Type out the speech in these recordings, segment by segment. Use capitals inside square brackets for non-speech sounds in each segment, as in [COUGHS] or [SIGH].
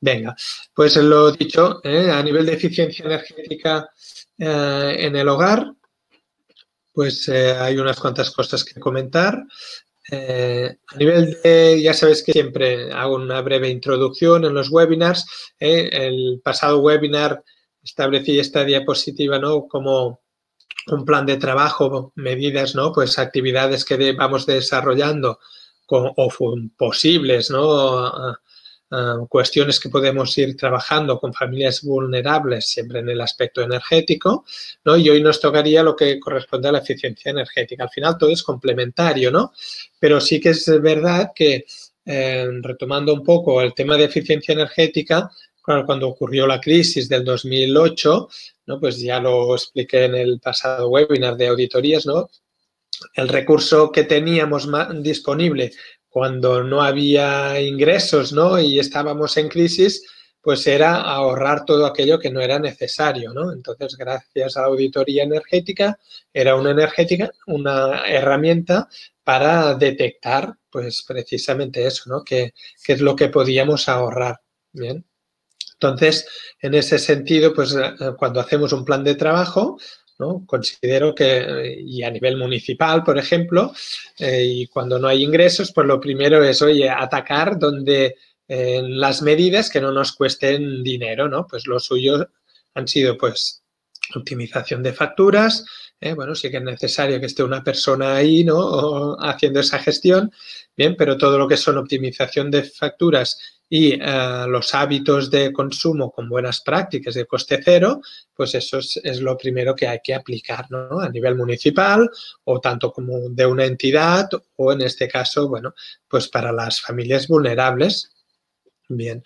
Venga, pues lo dicho, ¿eh? a nivel de eficiencia energética eh, en el hogar, pues eh, hay unas cuantas cosas que comentar. a nivel de, ya sabes que siempre hago una breve introducción en los webinars. el pasado webinar establecí esta diapositiva, ¿no? Como un plan de trabajo, medidas, ¿no? Pues actividades que vamos desarrollando o posibles, ¿no? Cuestiones que podemos ir trabajando con familias vulnerables, siempre en el aspecto energético, ¿no? Y hoy nos tocaría lo que corresponde a la eficiencia energética. Al final todo es complementario, ¿no? Pero sí que es verdad que, eh, retomando un poco el tema de eficiencia energética, cuando ocurrió la crisis del 2008, ¿no? Pues ya lo expliqué en el pasado webinar de auditorías, ¿no? El recurso que teníamos disponible cuando no había ingresos ¿no? y estábamos en crisis, pues era ahorrar todo aquello que no era necesario, ¿no? Entonces, gracias a la auditoría energética, era una energética, una herramienta para detectar, pues precisamente eso, ¿no? ¿Qué, qué es lo que podíamos ahorrar? Bien. Entonces, en ese sentido, pues eh, cuando hacemos un plan de trabajo, Considero que, y a nivel municipal, por ejemplo, eh, y cuando no hay ingresos, pues lo primero es, oye, atacar donde eh, las medidas que no nos cuesten dinero, ¿no? Pues lo suyo han sido, pues, optimización de facturas, ¿eh? bueno, sí que es necesario que esté una persona ahí, ¿no? [LAUGHS] haciendo esa gestión, bien, pero todo lo que son optimización de facturas y eh, los hábitos de consumo con buenas prácticas de coste cero, pues eso es, lo primero que hay que aplicar ¿no? a nivel municipal o tanto como de una entidad o en este caso, bueno, pues para las familias vulnerables. Bien.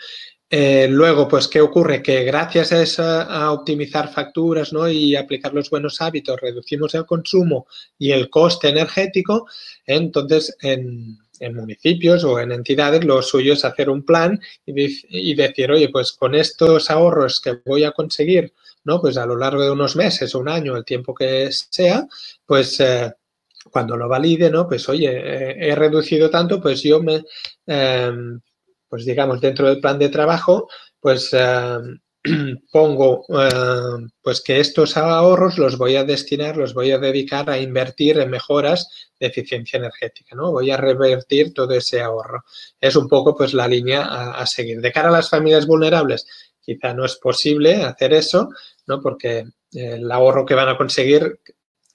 Eh, luego, pues, ¿qué ocurre? Que gracias a, esa, a optimizar facturas ¿no? y aplicar los buenos hábitos, reducimos el consumo y el coste energético. Entonces, en, en municipios o en entidades, lo suyo es hacer un plan y, decir, oye, pues con estos ahorros que voy a conseguir, ¿no? Pues a lo largo de unos meses un año, el tiempo que sea, pues eh, cuando lo valide, ¿no? Pues oye, he reducido tanto, pues yo me, em, pues digamos, dentro del plan de trabajo, pues em, [CLEARS THROAT] pongo eh, pues que estos ahorros los voy a destinar, los voy a dedicar a invertir en mejoras de eficiencia energética, ¿no? Voy a revertir todo ese ahorro. Es un poco pues la línea a, seguir. De cara a las familias vulnerables, quizá no es posible hacer eso, ¿no? Porque el ahorro que van a conseguir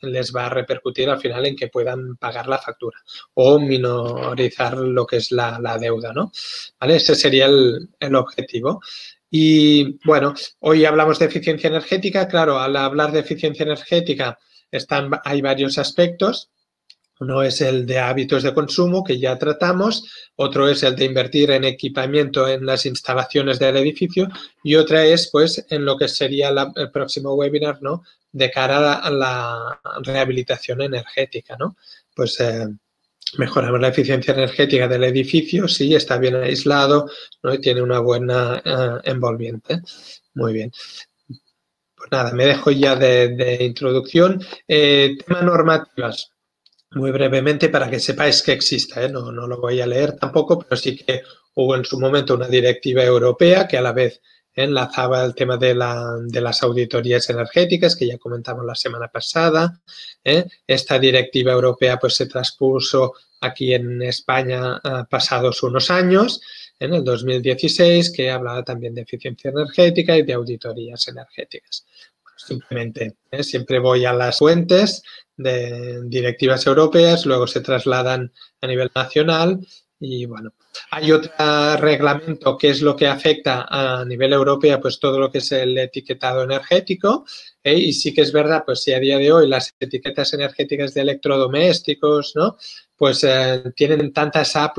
les va a repercutir al final en que puedan pagar la factura o minorizar lo que es la, deuda, ¿no? ¿Vale? Ese sería el, el objetivo. Y bueno, hoy hablamos de eficiencia energética. Claro, al hablar de eficiencia energética están, hay varios aspectos. Uno es el de hábitos de consumo, que ya tratamos. Otro es el de invertir en equipamiento en las instalaciones del edificio. Y otra es, pues, en lo que sería el próximo webinar, ¿no? De cara a la rehabilitación energética, ¿no? Pues eh, Mejoramos la eficiencia energética del edificio, sí, está bien aislado ¿no? y tiene una buena eh, envolviente. Muy bien. Pues nada, me dejo ya de, introducción. Eh, tema normativas. Muy brevemente para que sepáis que exista, ¿eh? no, no lo voy a leer tampoco, pero sí que hubo en su momento una directiva europea que a la vez enlazaba el tema de, las auditorías energéticas que ya comentamos la semana pasada. ¿eh? Esta directiva europea pues se transpuso aquí en España ah, pasados unos años, en el 2016, que hablaba también de eficiencia energética y de auditorías energéticas. simplemente, ¿eh? siempre voy a las fuentes de directivas europeas, luego se trasladan a nivel nacional y bueno, hay otro reglamento que es lo que afecta a nivel europeo, pues todo lo que es el etiquetado energético. ¿eh? Y sí que es verdad, pues si a día de hoy las etiquetas energéticas de electrodomésticos, ¿no? Pues eh, tienen tantas A+++,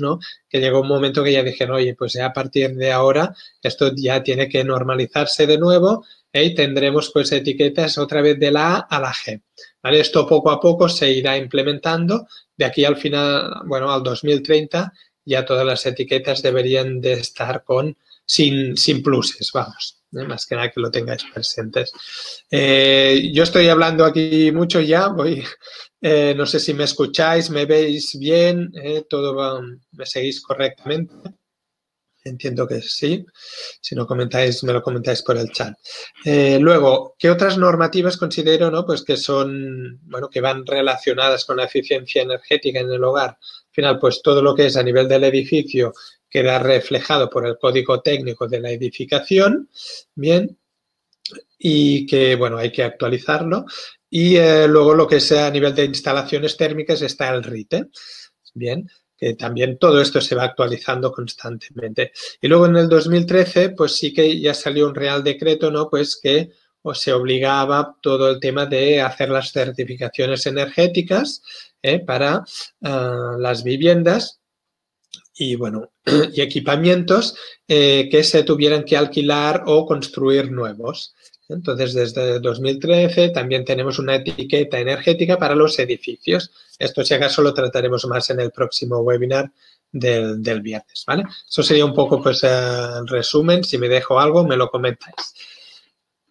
¿no? Que llegó un momento que ya dijeron, oye, pues ya a partir de ahora esto ya tiene que normalizarse de nuevo ¿eh? y tendremos pues etiquetas otra vez de la A a la G. Esto poco a poco se irá implementando. De aquí al final, bueno, al 2030 ya todas las etiquetas deberían de estar con sin, sin pluses, vamos, ¿eh? más que nada que lo tengáis presentes. Eh, yo estoy hablando aquí mucho ya, voy, eh, no sé si me escucháis, me veis bien, todo me seguís correctamente. Entiendo que sí. Si no comentáis, me lo comentáis por el chat. Eh, luego, ¿qué otras normativas considero, no? Pues que son, bueno, que van relacionadas con la eficiencia energética en el hogar. Al final, pues todo lo que es a nivel del edificio queda reflejado por el código técnico de la edificación. Bien. Y que, bueno, hay que actualizarlo. Y eh, luego lo que sea a nivel de instalaciones térmicas está el RITE. Bien que también todo esto se va actualizando constantemente. Y luego en el 2013, pues sí que ya salió un real decreto, ¿no? Pues que o se obligaba todo el tema de hacer las certificaciones energéticas ¿eh? para ah, las viviendas y bueno, [CLEARS THROAT] y equipamientos eh, que se tuvieran que alquilar o construir nuevos. Entonces, desde 2013 también tenemos una etiqueta energética para los edificios. Esto, si acaso, lo trataremos más en el próximo webinar del, viernes, ¿vale? Eso sería un poco, pues, el resumen. Si me dejo algo, me lo comentáis.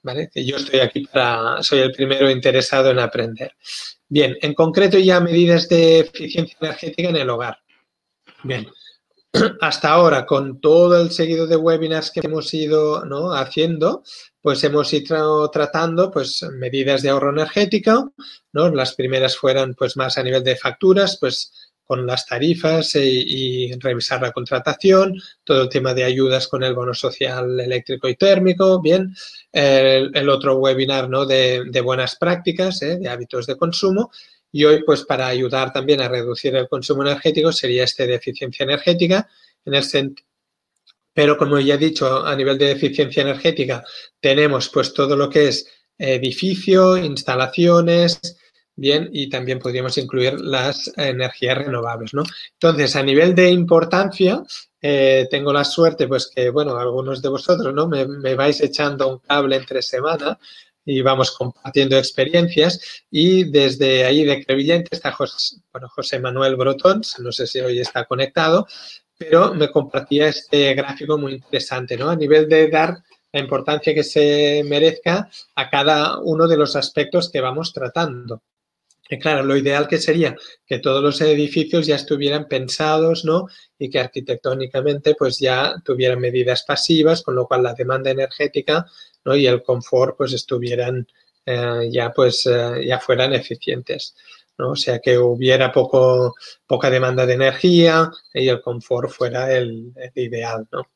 ¿Vale? Yo estoy aquí para, soy el primero interesado en aprender. Bien, en concreto ya medidas de eficiencia energética en el hogar. Bien, [CLEARS THROAT] hasta ahora, con todo el seguido de webinars que hemos ido haciendo, pues hemos ido tratando pues, medidas de ahorro energético. ¿no? Las primeras fueron pues, más a nivel de facturas, pues con las tarifas y, revisar la contratación, todo el tema de ayudas con el bono social eléctrico y térmico, bien, el, otro webinar ¿no? de, buenas prácticas, ¿eh? de hábitos de consumo y hoy, pues para ayudar también a reducir el consumo energético, sería este de eficiencia energética. En el pero como ya he dicho, a nivel de eficiencia energética tenemos pues todo lo que es edificio, instalaciones, bien, y también podríamos incluir las energías renovables, ¿no? Entonces, a nivel de importancia, eh, tengo la suerte, pues que, bueno, algunos de vosotros, ¿no? Me, me vais echando un cable entre semana y vamos compartiendo experiencias. Y desde ahí de Crevillente está José, bueno, José Manuel Brotón, no sé si hoy está conectado, pero me compartía este gráfico muy interesante, ¿no? A nivel de dar la importancia que se merezca a cada uno de los aspectos que vamos tratando. Claro, lo ideal que sería que todos los edificios ya estuvieran pensados, ¿no? Y que arquitectónicamente pues ya tuvieran medidas pasivas, con lo cual la demanda energética y el confort pues estuvieran eh, ya pues eh, ya fueran eficientes. ¿no? O sea, que hubiera poco, poca demanda de energía y el confort fuera el, ideal, ¿no?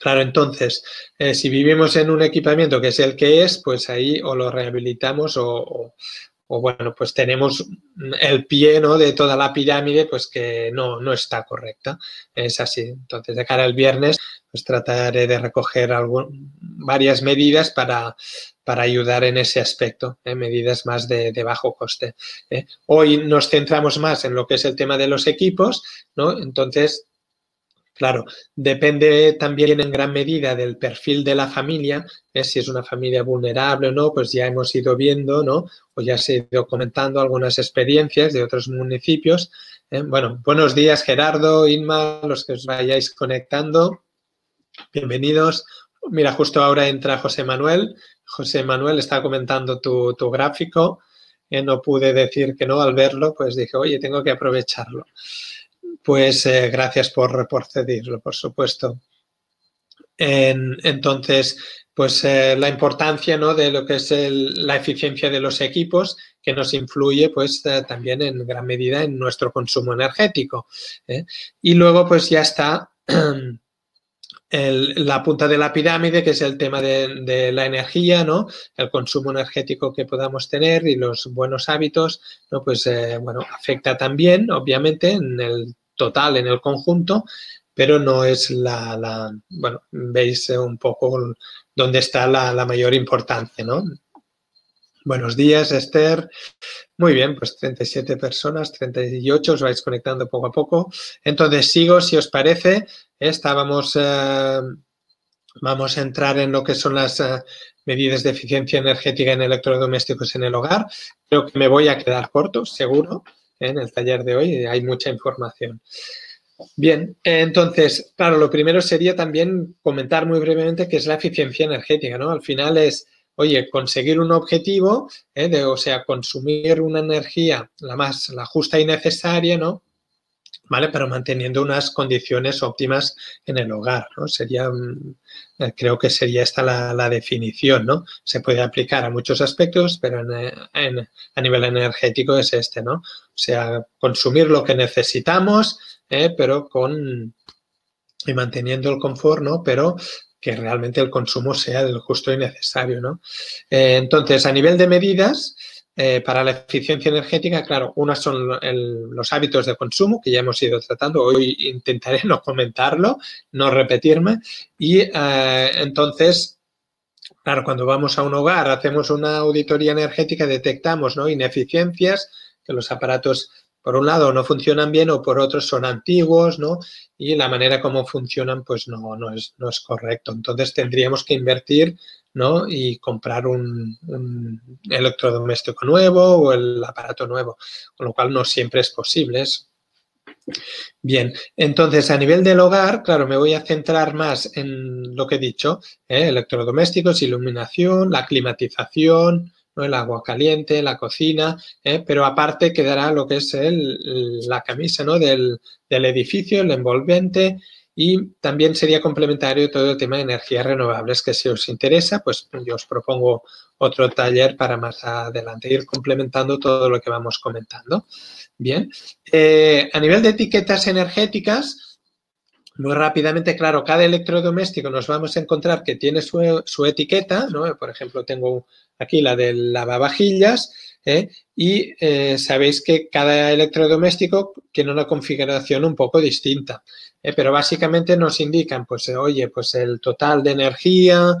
Claro, entonces, eh, si vivimos en un equipamiento que es el que es, pues ahí o lo rehabilitamos o, o bueno, pues tenemos el pie ¿no? de toda la pirámide, pues que no, no está correcta. Es así. Entonces, de cara al viernes, pues trataré de recoger varias medidas para, para ayudar en ese aspecto, ¿eh? medidas más de, bajo coste. ¿eh? Hoy nos centramos más en lo que es el tema de los equipos, ¿no? Entonces, Claro, depende también en gran medida del perfil de la familia, ¿eh? si es una familia vulnerable o no, pues ya hemos ido viendo, ¿no? O ya se ha ido comentando algunas experiencias de otros municipios. ¿eh? Bueno, buenos días Gerardo, Inma, los que os vayáis conectando. Bienvenidos. Mira, justo ahora entra José Manuel. José Manuel está comentando tu, gráfico. Eh, no pude decir que no al verlo, pues dije, oye, tengo que aprovecharlo. Pues eh, gracias por, por por supuesto. entonces, pues eh, la importancia ¿no? de lo que es la eficiencia de los equipos que nos influye pues eh, también en gran medida en nuestro consumo energético. Y luego pues ya está [CLEARS THROAT] la punta de la pirámide que es el tema de, de, la energía, ¿no? El consumo energético que podamos tener y los buenos hábitos, ¿no? Pues bueno, afecta también obviamente en el total en el conjunto, pero no es la, bueno, veis un poco dónde está la, mayor importancia, ¿no? Buenos días, Esther. Muy bien, pues 37 personas, 38, os vais conectando poco a poco. Entonces, sigo, si os parece. Estábamos, eh, vamos a entrar en lo que son las eh, medidas de eficiencia energética en electrodomésticos en el hogar. Creo que me voy a quedar corto, seguro en el taller de hoy, hay mucha información. Bien, entonces, claro, lo primero sería también comentar muy brevemente qué es la eficiencia energética, ¿no? Al final es, oye, conseguir un objetivo, ¿eh? o sea, consumir una energía la más, la justa y necesaria, ¿no? ¿Vale? Pero manteniendo unas condiciones óptimas en el hogar, ¿no? Sería, eh, creo que sería esta la, definición, ¿no? Se puede aplicar a muchos aspectos, pero a nivel energético es este, ¿no? O sea, consumir lo que necesitamos, ¿eh? pero con y manteniendo el confort, ¿no? Pero que realmente el consumo sea del justo y necesario, ¿no? Eh, entonces, a nivel de medidas, eh, para la eficiencia energética, claro, unas son los hábitos de consumo que ya hemos ido tratando. Hoy intentaré [LAUGHS] no comentarlo, no repetirme. Y eh, entonces, claro, cuando vamos a un hogar, hacemos una auditoría energética, detectamos ¿no? ineficiencias, que los aparatos, por un lado, no funcionan bien o por otro son antiguos, ¿no? Y la manera como funcionan, pues no, no, es, no es correcto. Entonces, tendríamos que invertir ¿no? Y comprar un, electrodoméstico nuevo o el aparato nuevo, con lo cual no siempre es posible Bien, entonces a nivel del hogar, claro, me voy a centrar más en lo que he dicho, ¿eh? electrodomésticos, iluminación, la climatización, ¿no? el agua caliente, la cocina, ¿eh? pero aparte quedará lo que es el, la camisa ¿no? del, del edificio, el envolvente, y también sería complementario todo el tema de energías renovables, que si os interesa, pues yo os propongo otro taller para más adelante, ir complementando todo lo que vamos comentando. Bien, eh, a nivel de etiquetas energéticas, muy rápidamente, claro, cada electrodoméstico nos vamos a encontrar que tiene su, etiqueta, ¿no? Por ejemplo, tengo aquí la del lavavajillas, ¿eh? y eh, sabéis que cada electrodoméstico tiene una configuración un poco distinta. Eh, pero básicamente nos indican, pues, oye, pues el total de energía,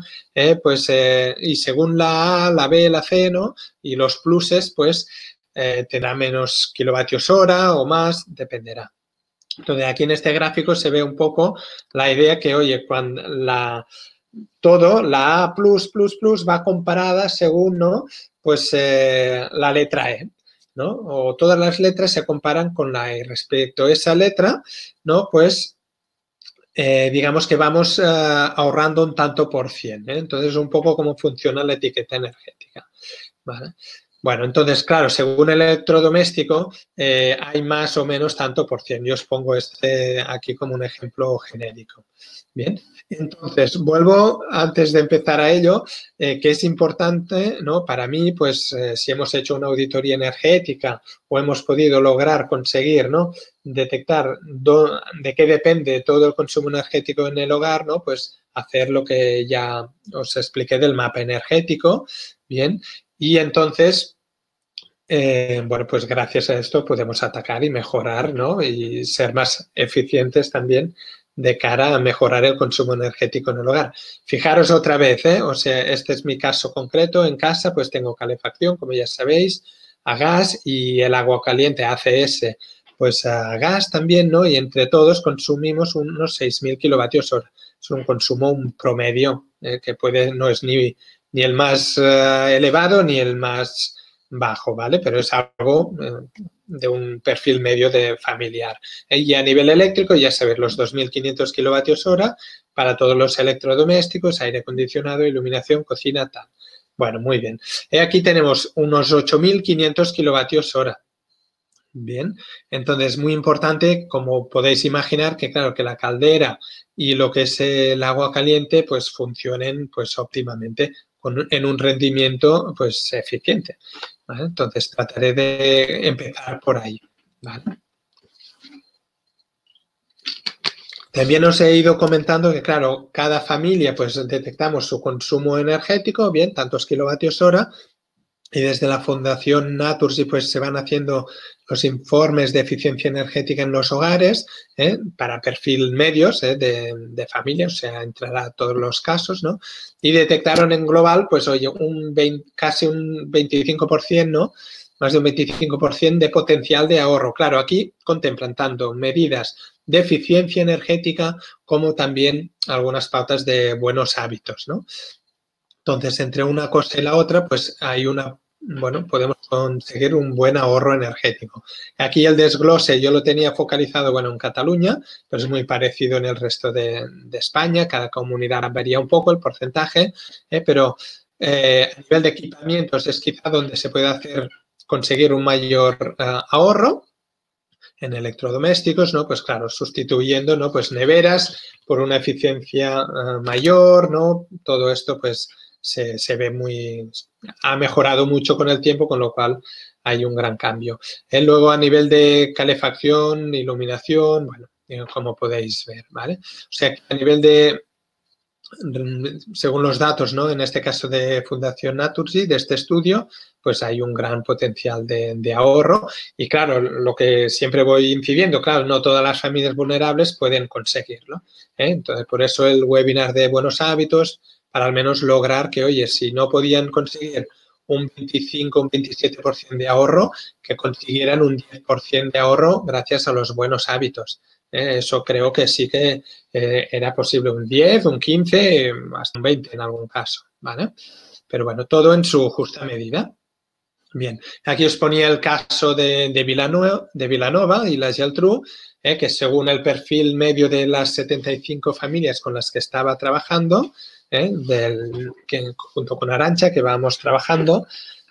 pues, y según la A, la B, la C, ¿no? Y los pluses, pues, tendrá menos kilovatios hora o más, dependerá. Entonces, aquí en este gráfico se ve un poco la idea que, oye, cuando la, todo, la A va comparada según, ¿no? Pues la letra E. ¿no? O todas las letras se comparan con la E. Respecto a esa letra, ¿no? Pues eh, digamos que vamos eh, ahorrando un tanto por cien. ¿eh? Entonces, un poco cómo funciona la etiqueta energética. Bueno, entonces, claro, según el electrodoméstico hay más o menos tanto por cien. Yo os pongo este aquí como un ejemplo genérico. Bien, entonces, vuelvo antes de empezar a ello, eh, que es importante, ¿no? Para mí, pues, eh, si hemos hecho una auditoría energética o hemos podido lograr conseguir, ¿no? Detectar de qué depende todo el consumo energético en el hogar, ¿no? Pues hacer lo que ya os expliqué del mapa energético, ¿bien? Y entonces, eh, bueno, pues gracias a esto podemos atacar y mejorar, ¿no? Y ser más eficientes también de cara a mejorar el consumo energético en el hogar. Fijaros otra vez, ¿eh? o sea, este es mi caso concreto. En casa, pues tengo calefacción, como ya sabéis, a gas y el agua caliente ACS, pues a gas también, ¿no? Y entre todos consumimos unos 6.000 kilovatios hora. Es un consumo un promedio ¿eh? que no es ni, ni el más eh, elevado ni el más bajo, ¿vale? Pero es algo eh, de un perfil medio de familiar. Y a nivel eléctrico, ya sabéis, los 2.500 kilovatios hora para todos los electrodomésticos, aire acondicionado, iluminación, cocina, tal. Bueno, muy bien. Y aquí tenemos unos 8.500 kilovatios hora. Bien, entonces muy importante, como podéis imaginar, que claro, que la caldera y lo que es el agua caliente, pues funcionen pues óptimamente en un rendimiento pues eficiente. Entonces trataré de empezar por ahí. También os he ido comentando que, claro, cada familia pues detectamos su consumo energético, bien, tantos kilovatios hora, y desde la Fundación Naturgy pues se van haciendo los informes de eficiencia energética en los hogares ¿eh? para perfil medios ¿eh? de, de, familia, o sea, entrará todos los casos, ¿no? Y detectaron en global, pues oye, un casi un 25%, ¿no? Más de un 25% de potencial de ahorro. Claro, aquí contemplan tanto medidas de eficiencia energética como también algunas pautas de buenos hábitos, ¿no? Entonces, entre una cosa y la otra, pues hay una bueno, podemos conseguir un buen ahorro energético. Aquí el desglose yo lo tenía focalizado, bueno, en Cataluña, pero es muy parecido en el resto de, España. Cada comunidad varía un poco el porcentaje, ¿eh? pero eh, a nivel de equipamientos es quizá donde se puede hacer conseguir un mayor eh, ahorro. electrodomésticos, ¿no? Pues claro, sustituyendo, ¿no? Pues neveras por una eficiencia mayor, ¿no? Todo esto, pues, se, ve muy... ha mejorado mucho con el tiempo, con lo cual hay un gran cambio. Eh, luego, a nivel de calefacción, iluminación, bueno, como podéis ver, ¿vale? O sea, a nivel de según los datos, ¿no? En este caso de Fundación Naturgy, de este estudio, pues hay un gran potencial de, ahorro. Y claro, lo que siempre voy incidiendo, claro, no todas las familias vulnerables pueden conseguirlo. ¿eh? Entonces, por eso el webinar de buenos hábitos, para al menos lograr que, oye, si no podían conseguir un 25, un 27% de ahorro, que consiguieran un 10% de ahorro gracias a los buenos hábitos. ¿eh? Eso creo que sí que eh, era posible un 10, un 15, hasta un 20 en algún caso, ¿vale? Pero bueno, todo en su justa medida. Bien, aquí os ponía el caso de, de, Vilanova, de y la Geltrú, ¿eh? que según el perfil medio de las 75 familias con las que estaba trabajando, del, que, junto con Arancha, que vamos trabajando,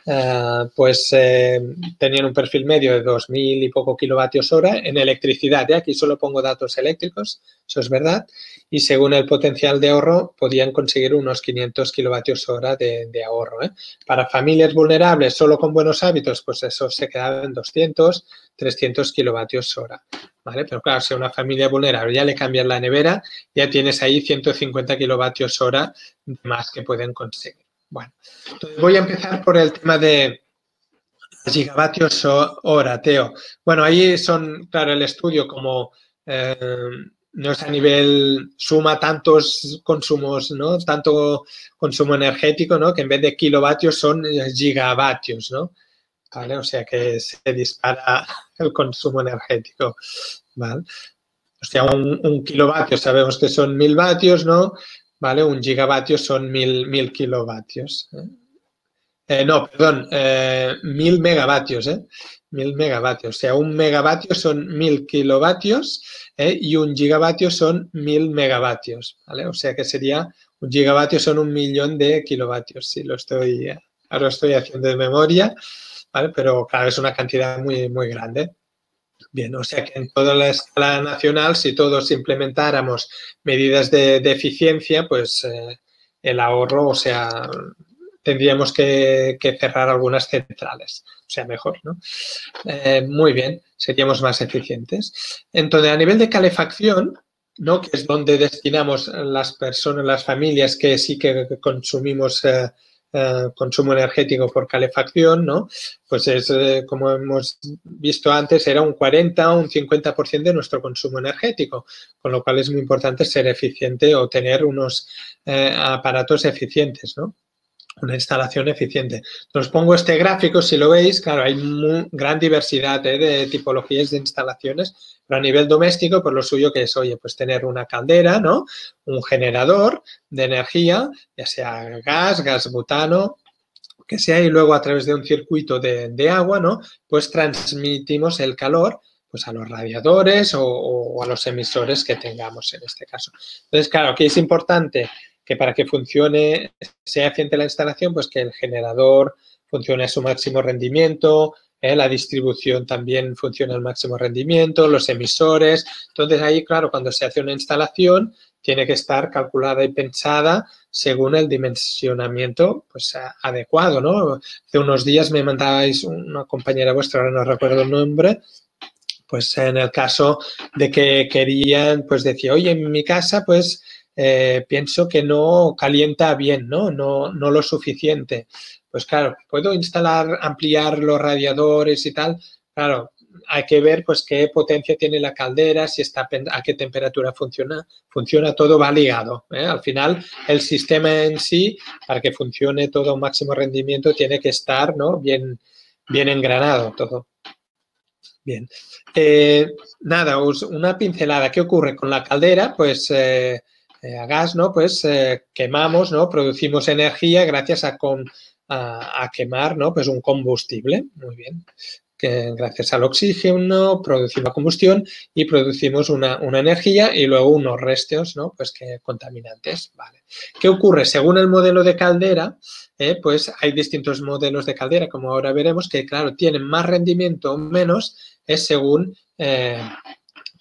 eh, pues eh, tenían un perfil medio de 2.000 y poco kilovatios hora en electricidad. ¿eh? Aquí solo pongo datos eléctricos, eso es verdad. Y según el potencial de ahorro, podían conseguir unos 500 kilovatios hora de, ahorro. Para familias vulnerables, solo con buenos hábitos, pues eso se quedaba en 200, 300 kilovatios hora. ¿Vale? Pero claro, si a una familia vulnerable ya le cambias la nevera, ya tienes ahí 150 kilovatios hora más que pueden conseguir. Bueno, entonces voy a empezar por el tema de gigavatios hora, Teo. Bueno, ahí son, claro, el estudio como eh, no es a nivel suma tantos consumos, ¿no? Tanto consumo energético, ¿no? Que en vez de kilovatios son gigavatios, ¿no? O sea que se dispara el consumo energético, ¿vale? O sea, un, un kilovatio sabemos que son mil vatios, ¿no? ¿Vale? Un gigavatio son mil, mil kilovatios. ¿eh? Eh, no, perdón, eh, mil megavatios, ¿eh? Mil megavatios. O sea, un megavatio son mil kilovatios y un gigavatio son mil megavatios, ¿vale? O sea que sería, un gigavatio son un millón de kilovatios, si lo estoy, ahora lo estoy haciendo de memoria, ¿vale? Pero claro, es una cantidad muy, muy grande. Bien, o sea que en toda la escala nacional, si todos implementáramos medidas de, eficiencia, pues eh, el ahorro, o sea, tendríamos que, cerrar algunas centrales, o sea, mejor, ¿no? Eh, muy bien, seríamos más eficientes. Entonces, a nivel de calefacción, ¿no? Que es donde destinamos las personas, las familias que sí que consumimos eh, eh, consumo energético por calefacción, ¿no? Pues es, eh, como hemos visto antes, era un 40 o un 50% de nuestro consumo energético, con lo cual es muy importante ser eficiente o tener unos eh, aparatos eficientes, ¿no? una instalación eficiente. Os pongo este gráfico, si lo veis, claro, hay gran diversidad de tipologías de instalaciones, pero a nivel doméstico, pues lo suyo que es, oye, pues tener una caldera, ¿no? Un generador de energía, ya sea gas, gas butano, que sea, y luego a través de un circuito de, agua, ¿no? Pues transmitimos el calor pues a los radiadores o, o, a los emisores que tengamos en este caso. Entonces, claro, aquí es importante que para que funcione, sea eficiente la instalación, pues que el generador funcione a su máximo rendimiento, ¿eh? la distribución también funcione al máximo rendimiento, los emisores. Entonces ahí, claro, cuando se hace una instalación, tiene que estar calculada y pensada según el dimensionamiento pues, adecuado, ¿no? Hace unos días me mandabais una compañera vuestra, ahora no recuerdo el nombre, pues en el caso de que querían, pues decía, oye, en mi casa, pues eh, pienso que no calienta bien, ¿no? ¿no? No lo suficiente. Pues claro, puedo instalar, ampliar los radiadores y tal. Claro, hay que ver pues qué potencia tiene la caldera, si está a qué temperatura funciona, funciona todo va ligado. ¿eh? Al final, el sistema en sí, para que funcione todo a máximo rendimiento, tiene que estar ¿no? bien, bien engranado todo. Bien. Eh, nada, una pincelada. ¿Qué ocurre con la caldera? Pues eh, a gas, ¿no? Pues quemamos, ¿no? Producimos energía gracias a, a, quemar, ¿no? Pues un combustible, muy bien. Que gracias al oxígeno producimos combustión y producimos una, energía y luego unos restos, ¿no? Pues que contaminantes, ¿vale? ¿Qué ocurre? Según el modelo de caldera, eh, pues hay distintos modelos de caldera, como ahora veremos, que claro, tienen más rendimiento o menos es según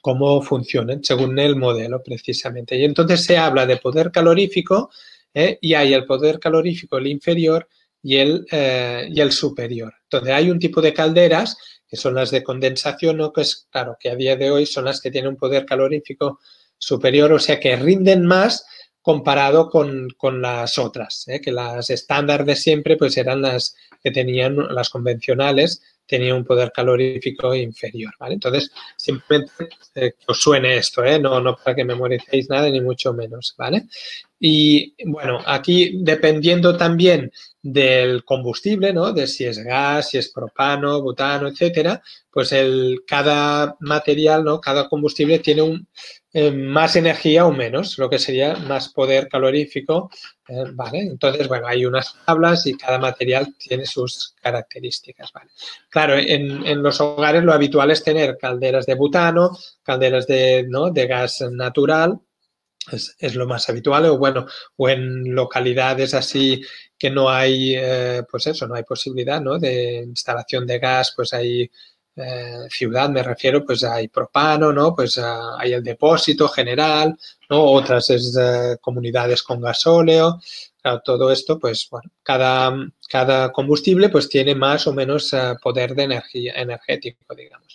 cómo funcionan, según el modelo precisamente. Y entonces se habla de poder calorífico y hay el poder calorífico, el inferior, y el, y el superior. Entonces hay un tipo de calderas que son las de condensación, ¿no? que es claro que a día de hoy son las que tienen un poder calorífico superior, o sea que rinden más comparado con, las otras, ¿eh? que las estándar de siempre pues eran las que tenían las convencionales, tenían un poder calorífico inferior, ¿vale? Entonces, simplemente eh, que os suene esto, ¿eh? no, no para que memoricéis nada, ni mucho menos, ¿vale? Y bueno, aquí dependiendo también del combustible, ¿no? De si es gas, si es propano, butano, etcétera, pues el, cada material, ¿no? Cada combustible tiene un, eh, más energía o menos, lo que sería más poder calorífico, eh, ¿vale? Entonces, bueno, hay unas tablas y cada material tiene sus características, ¿vale? Claro, en, en los hogares lo habitual es tener calderas de butano, calderas de, ¿no? de gas natural, es, lo más habitual, o bueno, o en localidades así que no hay, eh, pues eso, no hay posibilidad, ¿no? De instalación de gas, pues hay eh, ciudad, me refiero, pues hay propano, ¿no? Pues ah, hay el depósito general, ¿no? Otras es eh, comunidades con gasóleo, Claro, todo esto, pues bueno, cada, cada combustible pues tiene más o menos eh, poder de energía energético, digamos.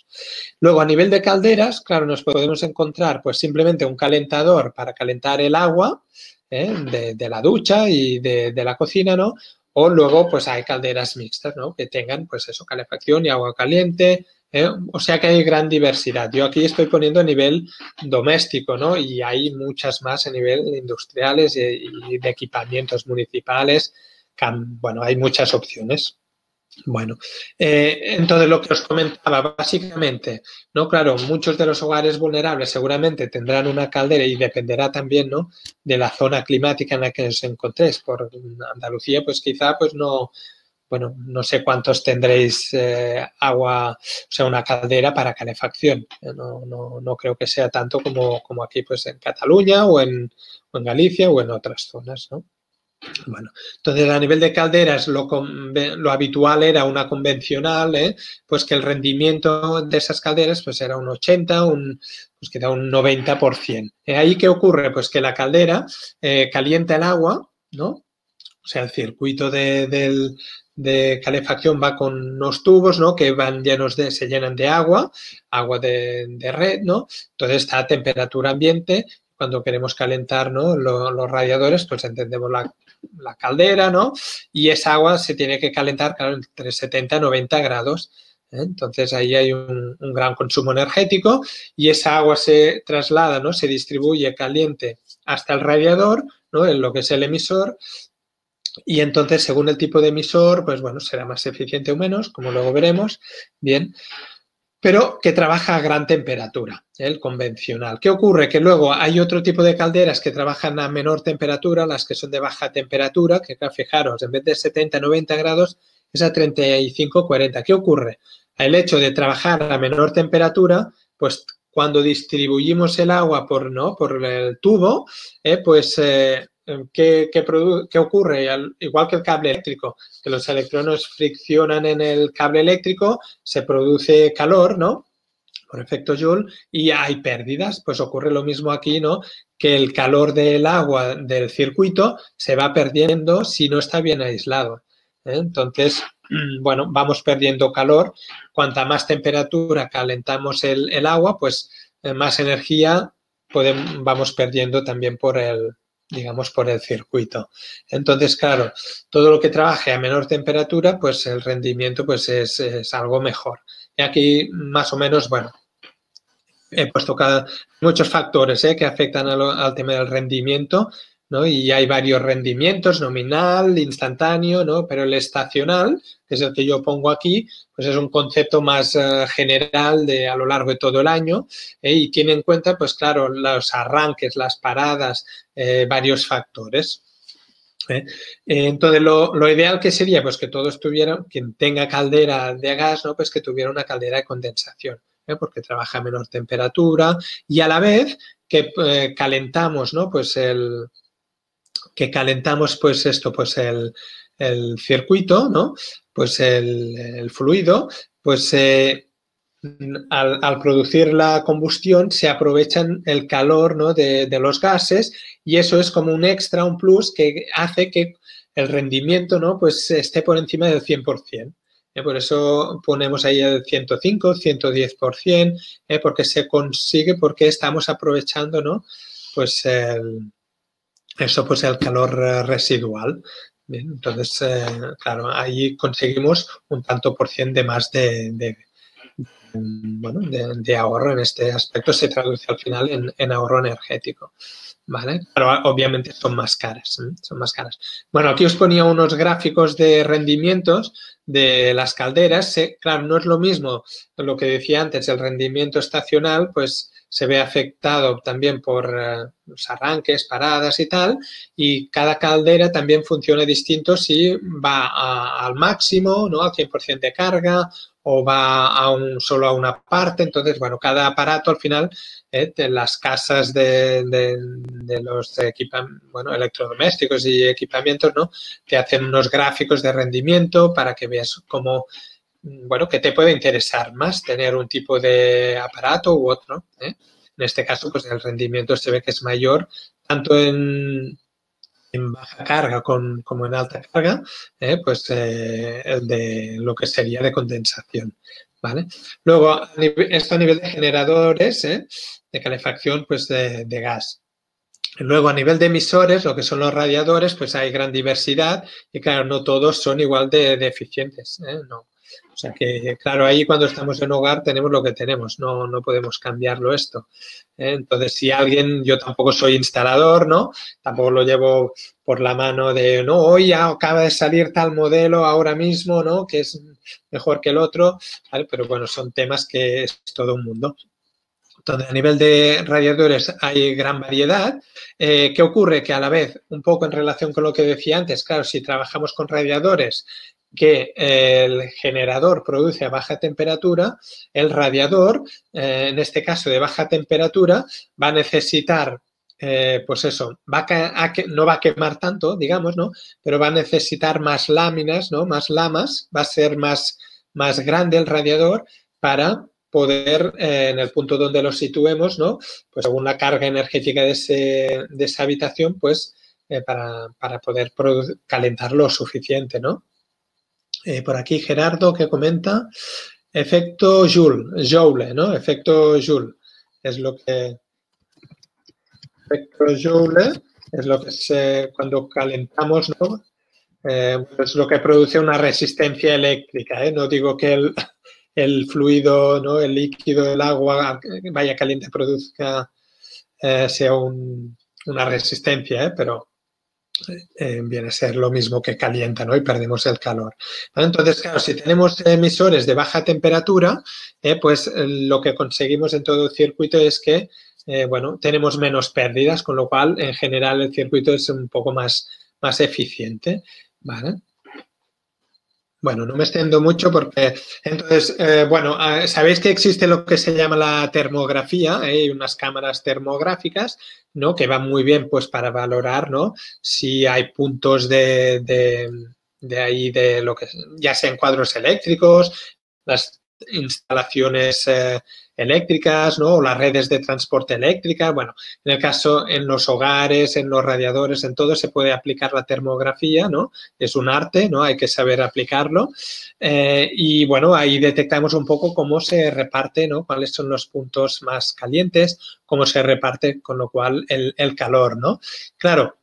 Luego, a nivel de calderas, claro, nos podemos encontrar pues simplemente un calentador para calentar el agua ¿eh? de, la ducha y de, la cocina, ¿no? O luego, pues hay calderas mixtas, ¿no? Que tengan, pues eso, calefacción y agua caliente, ¿eh? O sea que hay gran diversidad. Yo aquí estoy poniendo a nivel doméstico, ¿no? Y hay muchas más a nivel industriales y, de equipamientos municipales. Bueno, hay muchas opciones. Bueno, eh, entonces lo que os comentaba básicamente, ¿no? Claro, muchos de los hogares vulnerables seguramente tendrán una caldera y dependerá también, ¿no? De la zona climática en la que os encontréis. Por Andalucía, pues quizá pues no, bueno, no sé cuántos tendréis eh, agua, o sea, una caldera para calefacción. Eh, no, no, no creo que sea tanto como, como, aquí, pues en Cataluña o en, o en Galicia o en otras zonas, ¿no? Bueno, entonces a nivel de calderas lo, habitual era una convencional, ¿eh? pues que el rendimiento de esas calderas pues era un 80, un, pues que da un 90%. ¿Ahí qué ocurre? Pues que la caldera calienta el agua, ¿no? O sea, el circuito de calefacción va con unos tubos, ¿no? Que van llenos de, se llenan de agua, agua de, red, ¿no? Entonces está a temperatura ambiente. Cuando queremos calentar, ¿no? los radiadores, pues encendemos la, caldera, ¿no? Y esa agua se tiene que calentar, claro, entre 70 y 90 grados. ¿eh? Entonces ahí hay un, un, gran consumo energético y esa agua se traslada, ¿no? Se distribuye caliente hasta el radiador, ¿no? En lo que es el emisor y entonces, según el tipo de emisor, pues bueno, será más eficiente o menos, como luego veremos. Bien, pero que trabaja a gran temperatura, el convencional. ¿Qué ocurre? Que luego hay otro tipo de calderas que trabajan a menor temperatura, las que son de baja temperatura, que fijaros, en vez de 70, 90 grados, es a 35, 40. ¿Qué ocurre? El hecho de trabajar a menor temperatura, pues cuando distribuimos el agua por, ¿no? por el tubo, eh, pues eh, ¿Qué, qué, ocurre? igual que el cable eléctrico, que los electrones friccionan en el cable eléctrico, se produce calor, ¿no? Por efecto Joule, y hay pérdidas. Pues ocurre lo mismo aquí, ¿no? Que el calor del agua del circuito se va perdiendo si no está bien aislado. ¿eh? Entonces, [CLEARS THROAT] bueno, vamos perdiendo calor. Cuanta más temperatura calentamos el, el agua, pues eh, más energía podemos, vamos perdiendo también por el, digamos, por el circuito. Entonces, claro, todo lo que trabaje a menor temperatura, pues el rendimiento pues es, algo mejor. Y aquí, más o menos, bueno, he puesto muchos factores ¿eh? que afectan al tema del rendimiento, ¿no? Y hay varios rendimientos, nominal, instantáneo, ¿no? Pero el estacional, que es el que yo pongo aquí, pues es un concepto más eh, general de a lo largo de todo el año ¿eh? y tiene en cuenta, pues claro, los arranques, las paradas, eh, varios factores. Entonces, lo, lo, ideal que sería, pues que todos tuvieran, quien tenga caldera de gas, ¿no? Pues que tuviera una caldera de condensación. porque trabaja a menor temperatura y a la vez que calentamos, ¿no? Pues el, que calentamos pues esto, pues el, circuito, ¿no? Pues el, fluido, pues eh, al, producir la combustión se aprovechan el calor ¿no? de, de, los gases y eso es como un extra, un plus que hace que el rendimiento ¿no? pues esté por encima del 100%. ¿eh? Por eso ponemos ahí el 105, 110%, ¿eh? porque se consigue, porque estamos aprovechando ¿no? pues el, eso, pues el calor residual. entonces, eh, claro, ahí conseguimos un tanto por cien de más de, bueno, de, ahorro en este aspecto se traduce al final en, ahorro energético. ¿Vale? Pero obviamente son más caras, ¿eh? son más caras. Bueno, aquí os ponía unos gráficos de rendimientos de las calderas. Claro, no es lo mismo lo que decía antes, el rendimiento estacional, pues se ve afectado también por eh, los arranques, paradas y tal, y cada caldera también funciona distinto si va al máximo, ¿no? Al 100% de carga o va a un, solo a una parte. Entonces, bueno, cada aparato al final ¿eh? de las casas de, de, los bueno, electrodomésticos y equipamientos, ¿no? Te hacen unos gráficos de rendimiento para que veas cómo, bueno, que te puede interesar más tener un tipo de aparato u otro. ¿eh? En este caso, pues el rendimiento se ve que es mayor tanto en, baja carga como en alta carga, ¿eh? pues eh, el de lo que sería de condensación. ¿vale? Luego, esto a nivel de generadores ¿eh? de calefacción pues de, gas. Luego, a nivel de emisores, lo que son los radiadores, pues hay gran diversidad y claro, no todos son igual de, eficientes. No, o sea que, claro, ahí cuando estamos en hogar tenemos lo que tenemos, no, no podemos cambiarlo esto. ¿eh? Entonces, si alguien, yo tampoco soy instalador, ¿no? Tampoco lo llevo por la mano de, no, hoy acaba de salir tal modelo ahora mismo, ¿no? Que es mejor que el otro. Pero bueno, son temas que es todo un mundo. Entonces, a nivel de radiadores hay gran variedad. Eh, ¿Qué ocurre? Que a la vez, un poco en relación con lo que decía antes, claro, si trabajamos con radiadores que el generador produce a baja temperatura, el radiador, eh, en este caso de baja temperatura, va a necesitar, eh, pues eso, va a, no va a quemar tanto, digamos, ¿no? Pero va a necesitar más láminas, ¿no? Más lamas, va a ser más, más grande el radiador para poder, eh, en el punto donde lo situemos, ¿no? Pues según la carga energética de, ese, de esa habitación, pues para, para, poder calentar lo suficiente, ¿no? Eh, por aquí Gerardo que comenta efecto Joule, Joule, ¿no? Efecto Joule es lo que efecto Joule es lo que se cuando calentamos. Eh, es lo que produce una resistencia eléctrica, ¿eh? No digo que el, el fluido, ¿no? El líquido, el agua vaya caliente produzca sea una resistencia. Pero eh, viene a ser lo mismo que calienta, ¿no? Y perdemos el calor. Entonces, claro, si tenemos emisores de baja temperatura, eh, pues eh, lo que conseguimos en todo el circuito es que, bueno, tenemos menos pérdidas, con lo cual, en general, el circuito es un poco más, más eficiente, ¿vale? Bueno, no me extiendo mucho porque, entonces, eh, bueno, ah, sabéis que existe lo que se llama la termografía, ¿eh? hay unas cámaras termográficas, ¿no? Que van muy bien, pues, para valorar, ¿no? Si hay puntos de, de, de ahí, de lo que, ya sean cuadros eléctricos, las instalaciones eh, eléctricas, ¿no? O las redes de transporte eléctrica. Bueno, en el caso, en los hogares, en los radiadores, en todo se puede aplicar la termografía, ¿no? Es un arte, ¿no? Hay que saber aplicarlo. Eh, y bueno, ahí detectamos un poco cómo se reparte, ¿no? Cuáles son los puntos más calientes, cómo se reparte, con lo cual el, calor, ¿no? Claro,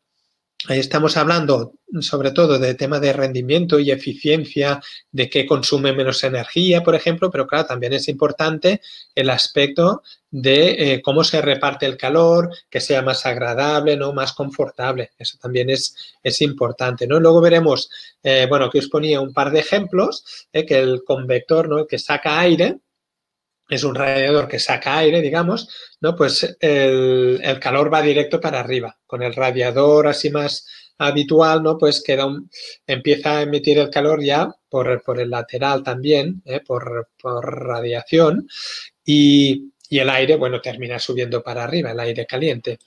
estamos hablando sobre todo de tema de rendimiento y eficiencia, de qué consume menos energía, por ejemplo, pero claro, también es importante el aspecto de eh, cómo se reparte el calor, que sea más agradable, ¿no? más confortable. Eso también es, es importante. ¿no? Luego veremos, eh, bueno, que os ponía un par de ejemplos, eh, que el convector, ¿no? que saca aire, es un radiador que saca aire, digamos, ¿no? Pues el, calor va directo para arriba. Con el radiador así más habitual, ¿no? Pues queda empieza a emitir el calor ya por, por el lateral también, ¿eh? por, radiación, y, el aire, bueno, termina subiendo para arriba, el aire caliente.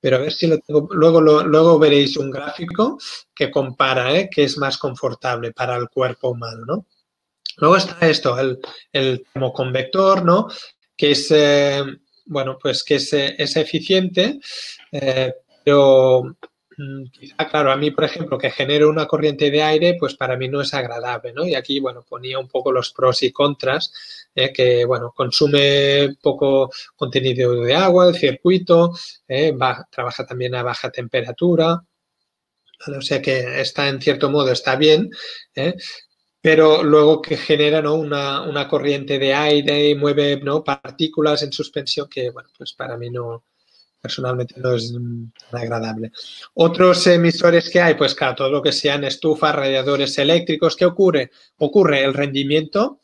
Pero a ver si lo tengo, luego, luego veréis un gráfico que compara, ¿eh? que es más confortable para el cuerpo humano, ¿no? Luego está esto, el, el termoconvector, ¿no? Que es, eh, bueno, pues que es, es eficiente, eh, pero Mm, quizá, claro, a mí, por ejemplo, que genere una corriente de aire, pues para mí no es agradable, ¿no? Y aquí, bueno, ponía un poco los pros y contras, ¿eh? que, bueno, consume poco contenido de agua, el circuito, ¿eh? trabaja también a baja temperatura, o sea que está, en cierto modo, está bien, ¿eh? Pero luego que genera ¿no? una, una, corriente de aire y mueve ¿no? partículas en suspensión que, bueno, pues para mí no, personalmente no es tan agradable. Otros emisores que hay, pues claro, todo lo que sean estufas, radiadores eléctricos, ¿qué ocurre? Ocurre el rendimiento,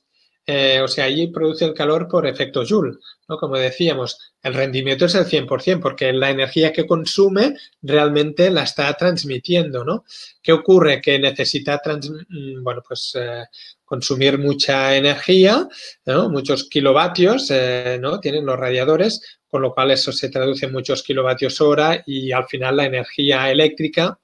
eh, o sea, allí produce el calor por efecto Joule, ¿no? Como decíamos, el rendimiento es el 100%, porque la energía que consume realmente la está transmitiendo, ¿no? ¿Qué ocurre? Que necesita, mm, bueno, pues eh, consumir mucha energía, ¿no? Muchos kilovatios, eh, ¿no? Tienen los radiadores, con lo cual eso se traduce en muchos kilovatios hora y al final la energía eléctrica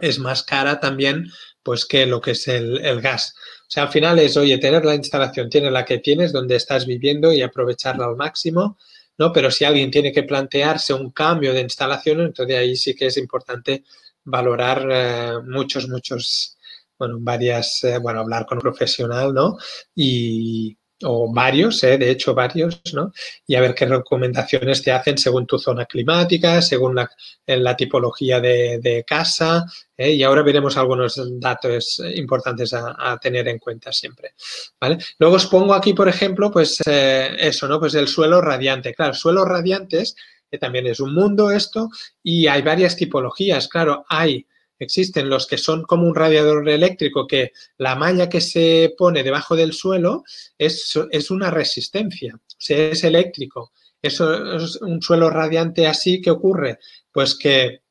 es más cara también pues que lo que es el, gas. O sea, al final es, oye, tener la instalación, tiene la que tienes, donde estás viviendo y aprovecharla al máximo, ¿no? Pero si alguien tiene que plantearse un cambio de instalación, entonces ahí sí que es importante valorar eh, muchos, muchos, bueno, varias, eh, bueno, hablar con un profesional, ¿no? Y, o varios, ¿eh? de hecho varios, ¿no? Y a ver qué recomendaciones te hacen según tu zona climática, según la, la tipología de, casa. ¿eh? Y ahora veremos algunos datos importantes a, tener en cuenta siempre. ¿vale? Luego os pongo aquí, por ejemplo, pues eh, eso, ¿no? Pues el suelo radiante. Claro, suelos radiantes, que también es un mundo esto, y hay varias tipologías. Claro, hay Existen los que son como un radiador eléctrico que la malla que se pone debajo del suelo es, es una resistencia, o es eléctrico. Eso es un suelo radiante así, ¿qué ocurre? Pues que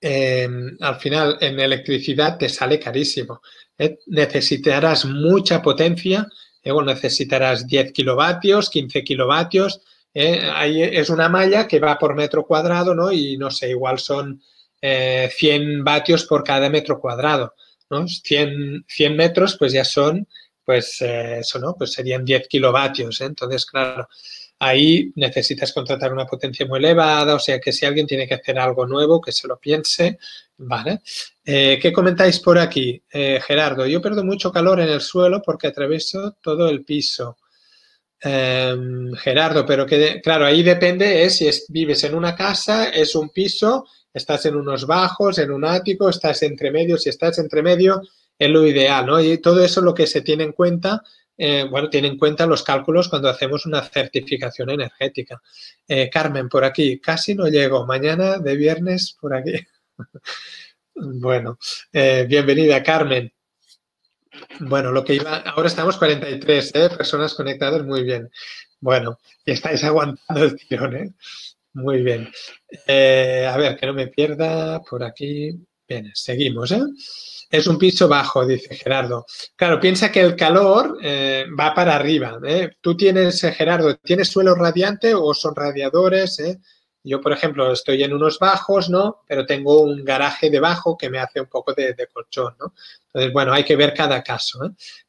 em, al final en electricidad te sale carísimo. ¿eh? Necesitarás mucha potencia, luego necesitarás 10 kilovatios, 15 kilovatios. ¿eh? Ahí es una malla que va por metro cuadrado, ¿no? Y no sé, igual son 100 eh, vatios por cada metro cuadrado. ¿no? 100, 100 metros pues ya son, pues eh, eso, ¿no? Pues serían 10 kilovatios. ¿eh? Entonces, claro, ahí necesitas contratar una potencia muy elevada, o sea que si alguien tiene que hacer algo nuevo, que se lo piense, ¿vale? ¿Qué comentáis por aquí? Gerardo, yo pierdo mucho calor en el suelo porque atravieso todo el piso. Em, Gerardo, pero que, claro, ahí depende es si vives en una casa, es un piso estás en unos bajos, en un ático, estás entre medio, si estás entre medio es lo ideal, ¿no? Y todo eso lo que se tiene en cuenta, eh, bueno, tiene en cuenta los cálculos cuando hacemos una certificación energética. Eh, Carmen, por aquí, casi no llego, mañana de viernes por aquí. [LAUGHS] bueno, eh, bienvenida, Carmen. Bueno, lo que iba, ahora estamos 43 personas conectadas, muy bien. Bueno, y estáis aguantando el tirón, ¿eh? Muy bien. Eh, a ver, que no me pierda por aquí. Bien, seguimos. ¿eh? Es un piso bajo, dice Gerardo. Claro, piensa que el calor eh, va para arriba. Tú tienes, Gerardo, ¿tienes suelo radiante o son radiadores? Yo, por ejemplo, estoy en unos bajos, ¿no? Pero tengo un garaje debajo que me hace un poco de, colchón, ¿no? Entonces, bueno, hay que ver cada caso,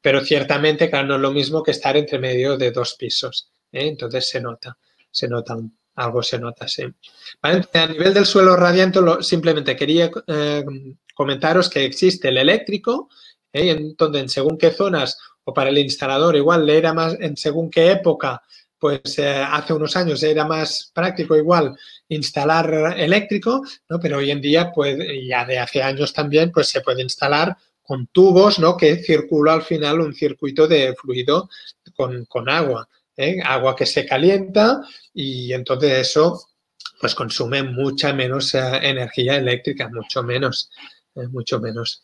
Pero ciertamente, claro, no es lo mismo que estar entre medio de dos pisos, Entonces se nota, se nota un algo se nota, sí. a nivel del suelo radiante, simplemente quería eh, comentaros que existe el eléctrico, ¿eh? en donde en según qué zonas o para el instalador igual le era más, en según qué época, pues eh, hace unos años era más práctico igual instalar eléctrico, ¿no? pero hoy en día, pues ya de hace años también, pues se puede instalar con tubos, ¿no? Que circula al final un circuito de fluido con, con agua. ¿Eh? agua que se calienta y entonces eso pues consume mucha menos eh, energía eléctrica, mucho menos, eh, mucho menos.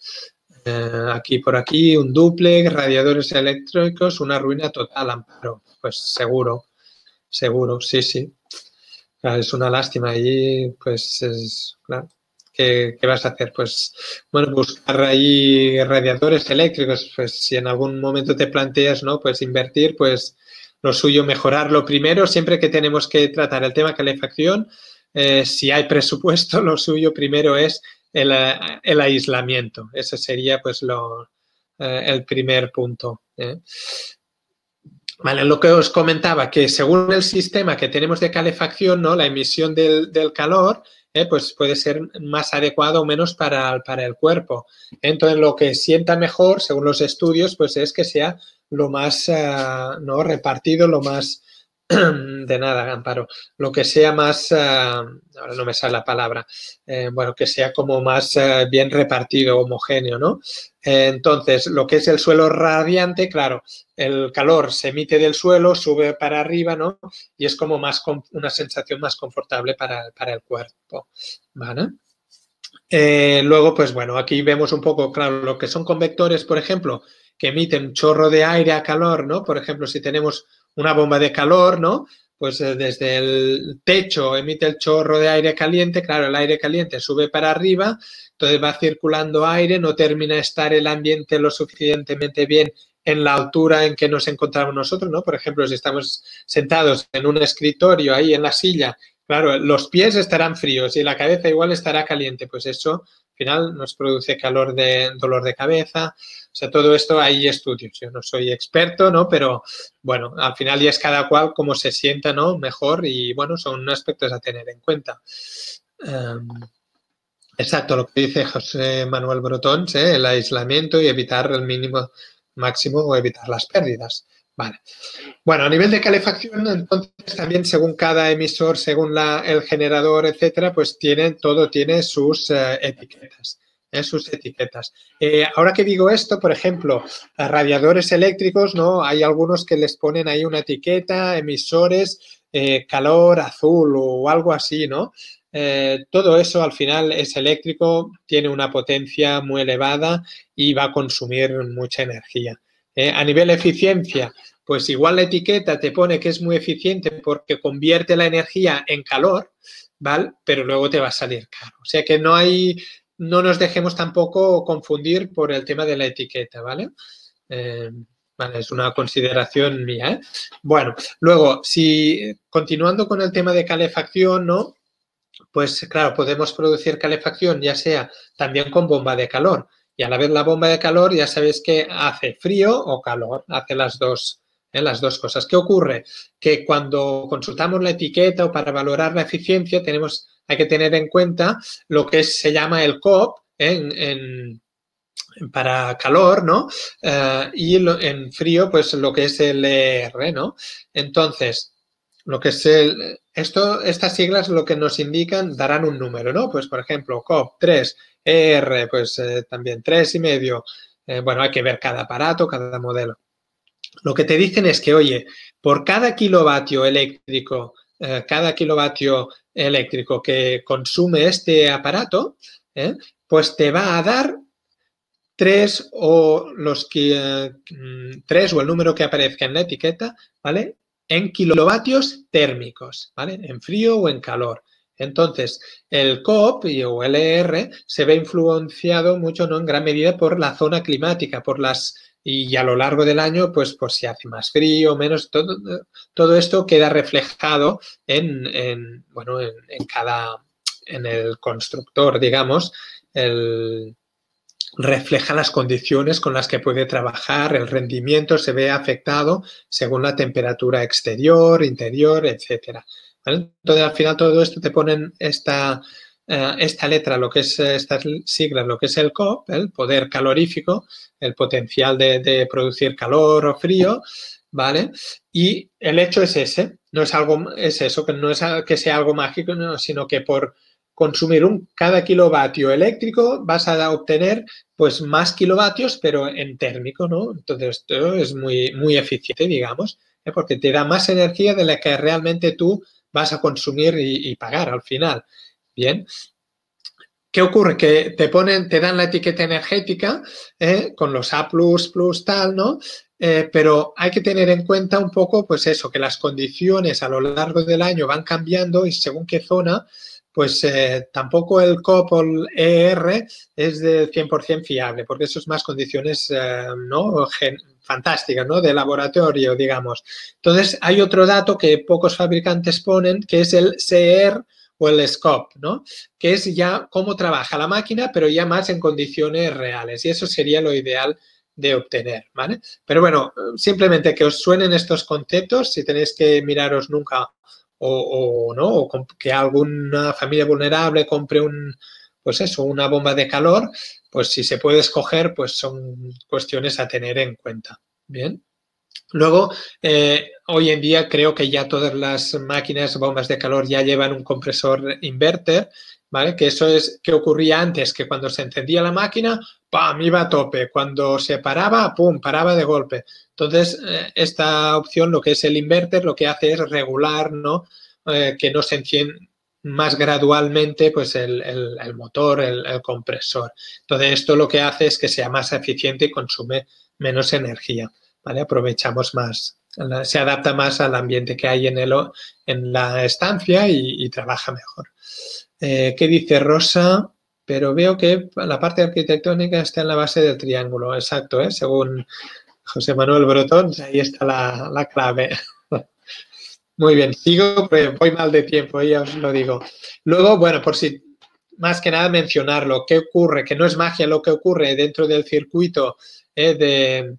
aquí por aquí un duplex, radiadores eléctricos, una ruina total, Amparo. Pues seguro, seguro, sí, sí. es una lástima y pues es. ¿Qué, ¿Qué, vas a hacer? Pues, bueno, buscar ahí radiadores eléctricos, pues si en algún momento te planteas, ¿no? Pues invertir, pues lo suyo mejorarlo primero, siempre que tenemos que tratar el tema calefacción, eh, si hay presupuesto, [LAUGHS] lo suyo primero es el, aislamiento. Ese sería pues lo, eh, el primer punto. Vale, lo que os comentaba, que según el sistema que tenemos de calefacción, ¿no? La emisión del, calor, ¿eh? pues puede ser más adecuado o menos para, para, el cuerpo. Entonces, lo que sienta mejor, según los estudios, pues es que sea lo más ah, ¿no? repartido, lo más [CLEARS THROAT] de nada, Amparo. Lo que sea más, eh, ahora no me sale la palabra, eh, bueno, que sea como más eh, bien repartido, homogéneo, ¿no? entonces, lo que es el suelo radiante, claro, el calor se emite del suelo, sube para arriba, ¿no? Y es como más una sensación más confortable para, el cuerpo, ¿vale? luego, pues bueno, aquí vemos un poco, claro, lo que son convectores, por ejemplo, que emiten chorro de aire a calor, ¿no? Por ejemplo, si tenemos una bomba de calor, ¿no? Pues eh, desde el techo emite el chorro de aire caliente, claro, el aire caliente sube para arriba, entonces va circulando aire, no termina de estar el ambiente lo suficientemente bien en la altura en que nos encontramos nosotros, ¿no? Por ejemplo, si estamos sentados en un escritorio ahí en la silla, claro, los pies estarán fríos y la cabeza igual estará caliente, pues eso al final nos produce calor de dolor de cabeza, sea, todo esto hay estudios. Yo no soy experto, ¿no? Pero bueno, al final ya es cada cual como se sienta, ¿no? Mejor y bueno, son aspectos a tener en cuenta. Em, exacto, lo que dice José Manuel Brotón, ¿eh? el aislamiento y evitar el mínimo máximo o evitar las pérdidas. Vale. Bueno, a nivel de calefacción, entonces también según cada emisor, según la, el generador, etcétera, pues tienen, todo tiene sus eh, etiquetas en sus etiquetas. Eh, ahora que digo esto, por ejemplo, a radiadores eléctricos, ¿no? Hay algunos que les ponen ahí una etiqueta, emisores, eh, calor azul o algo así, ¿no? Eh, todo eso al final es eléctrico, tiene una potencia muy elevada y va a consumir mucha energía. a nivel eficiencia, pues igual la etiqueta te pone que es muy eficiente porque convierte la energía en calor, ¿vale? Pero luego te va a salir caro. O sea que no hay, no nos dejemos tampoco confundir por el tema de la etiqueta, ¿vale? Eh, vale, es una consideración mía. ¿eh? Bueno, luego, si continuando con el tema de calefacción, ¿no? Pues claro, podemos producir calefacción ya sea también con bomba de calor. Y a la vez la bomba de calor ya sabéis que hace frío o calor, hace las dos, ¿eh? las dos cosas. ¿Qué ocurre? Que cuando consultamos la etiqueta o para valorar la eficiencia tenemos hay que tener en cuenta lo que se llama el COP en, para calor, ¿no? Eh, y en frío, pues lo que es el ER, ¿no? Entonces, lo que es el, esto, estas siglas lo que nos indican darán un número, ¿no? Pues, por ejemplo, COP 3, ER, pues eh, también 3 y medio. Eh, bueno, hay que ver cada aparato, cada modelo. Lo que te dicen es que, oye, por cada kilovatio eléctrico, cada kilovatio eléctrico que consume este aparato, ¿eh? pues te va a dar tres o los que mm, tres o el número que aparezca en la etiqueta, ¿vale? En kilovatios térmicos, ¿vale? En frío o en calor. Entonces, el COP o el ER se ve influenciado mucho, ¿no? En gran medida por la zona climática, por las y a lo largo del año, pues, pues si hace más frío, menos, todo, todo esto queda reflejado en, bueno, en, cada, en el constructor, digamos, el, refleja las condiciones con las que puede trabajar, el rendimiento se ve afectado según la temperatura exterior, interior, etcétera. Entonces, al final todo esto te ponen esta, eh, esta letra, lo que es estas siglas, lo que es el COP, el poder calorífico, el potencial de, producir calor o frío, ¿vale? Y el hecho es ese, no es algo, es eso, que no es que sea algo mágico, sino que por consumir un, cada kilovatio eléctrico vas a obtener pues más kilovatios, pero en térmico, ¿no? Entonces esto es muy, muy eficiente, digamos, ¿eh? porque te da más energía de la que realmente tú vas a consumir y pagar al final. Bien. ¿Qué ocurre? Que te ponen, te dan la etiqueta energética eh, con los A, tal, ¿no? Eh, pero hay que tener en cuenta un poco, pues eso, que las condiciones a lo largo del año van cambiando y según qué zona, pues eh, tampoco el COP ER es de 100% fiable, porque eso es más condiciones, ¿no? fantásticas, ¿no? De laboratorio, digamos. Entonces, hay otro dato que pocos fabricantes ponen, que es el CR o el scope, ¿no? Que es ya cómo trabaja la máquina, pero ya más en condiciones reales. Y eso sería lo ideal de obtener, ¿vale? Pero bueno, simplemente que os suenen estos conceptos, si tenéis que miraros nunca o, no, o que alguna familia vulnerable compre un, pues eso, una bomba de calor, pues si se puede escoger, pues son cuestiones a tener en cuenta. Bien. Luego, eh, hoy en día creo que ya todas las máquinas, bombas de calor ya llevan un compresor inverter, ¿vale? Que eso es que ocurría antes, que cuando se encendía la máquina, ¡pam! iba a tope. Cuando se paraba, ¡pum! paraba de golpe. Entonces, eh, esta opción, lo que es el inverter, lo que hace es regular, ¿no? Eh, que no se enciende más gradualmente pues el, motor, el, el, compresor. Entonces, esto lo que hace es que sea más eficiente y consume menos energía. Aprovechamos más, se adapta más al ambiente que hay en, el, en la estancia y, trabaja mejor. Eh, ¿Qué dice Rosa? Pero veo que la parte arquitectónica está en la base del triángulo, exacto, ¿eh? según José Manuel Brotón, ahí está la, clave. [LAUGHS] Muy bien, sigo, pues voy mal de tiempo, ya os lo digo. Luego, bueno, por si más que nada mencionarlo, ¿qué ocurre? Que no es magia lo que ocurre dentro del circuito eh, de,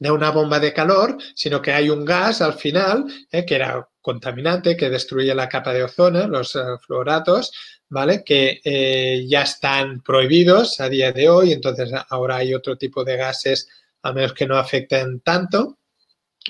de una bomba de calor, sino que hay un gas al final eh, que era contaminante, que destruye la capa de ozono, los eh, fluoratos, ¿vale? Que eh, ya están prohibidos a día de hoy, entonces ahora hay otro tipo de gases, a menos que no afecten tanto.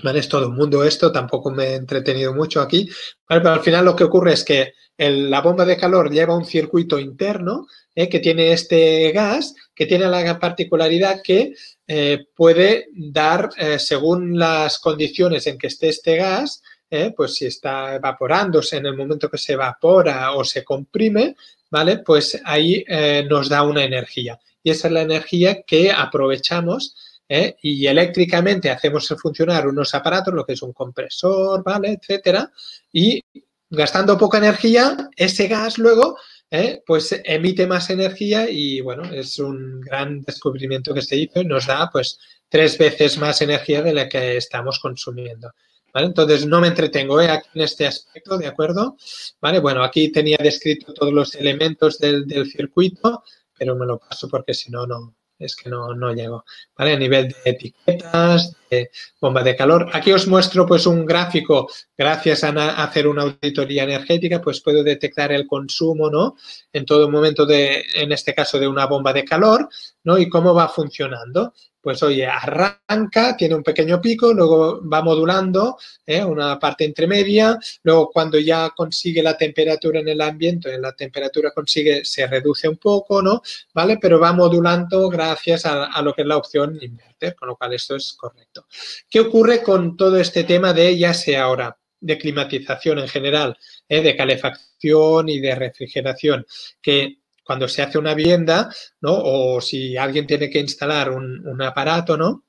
¿Vale? Es todo un mundo esto, tampoco me he entretenido mucho aquí, pero al final lo que ocurre es que la bomba de calor lleva un circuito interno que tiene este gas, que tiene la particularidad que eh, puede dar, eh, según las condiciones en que esté este gas, eh, pues si está evaporándose en el momento que se evapora o se comprime, ¿vale? Pues ahí nos da una energía. Y esa es la energía que aprovechamos y eléctricamente hacemos funcionar unos aparatos, lo que es un compresor, ¿vale? Etcétera. Y gastando poca energía, ese gas luego ¿eh? pues emite más energía y bueno, es un gran descubrimiento que se hizo y nos da pues tres veces más energía de la que estamos consumiendo. ¿Vale? Entonces no me entretengo ¿eh? en este aspecto, ¿de acuerdo? Vale, bueno, aquí tenía descrito todos los elementos del, del circuito, pero me lo paso porque si no, no, es que no, no llego. ¿Vale? A nivel de etiquetas, de bomba de calor. Aquí os muestro pues un gráfico, gracias a, hacer una auditoría energética, pues puedo detectar el consumo, ¿no? En todo momento de, en este caso, de una bomba de calor, ¿no? Y cómo va funcionando pues oye, arranca, tiene un pequeño pico, luego va modulando ¿eh? una parte intermedia, luego cuando ya consigue la temperatura en el ambiente, la temperatura consigue, se reduce un poco, ¿no? ¿Vale? Pero va modulando gracias a, lo que es la opción inverter, con lo cual esto es correcto. ¿Qué ocurre con todo este tema de ya sea ahora? de climatización en general, ¿eh? de calefacción y de refrigeración, que cuando se hace una vivienda, ¿no? O si alguien tiene que instalar un, aparato, ¿no?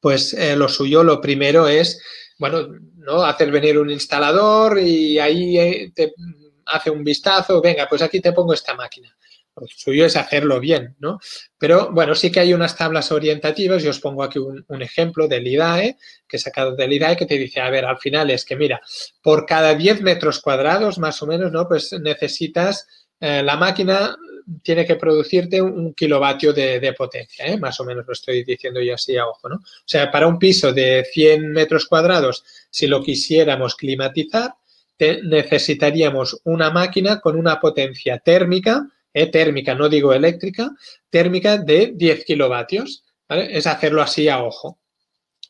Pues eh, lo suyo, lo primero es, bueno, ¿no? Hacer venir un instalador y ahí eh, te hace un vistazo, venga, pues aquí te pongo esta máquina. Lo suyo es hacerlo bien, ¿no? Pero bueno, sí que hay unas tablas orientativas, yo os pongo aquí un, un, ejemplo del IDAE, que he sacado del IDAE, que te dice, a ver, al final es que mira, por cada 10 metros cuadrados, más o menos, ¿no? Pues necesitas eh, la máquina tiene que producirte un, kilovatio de, potencia, ¿eh? más o menos lo estoy diciendo yo así a ojo, ¿no? O sea, para un piso de 100 metros cuadrados, si lo quisiéramos climatizar, necesitaríamos una máquina con una potencia térmica, ¿eh? térmica, no digo eléctrica, térmica de 10 kilovatios, Es hacerlo así a ojo.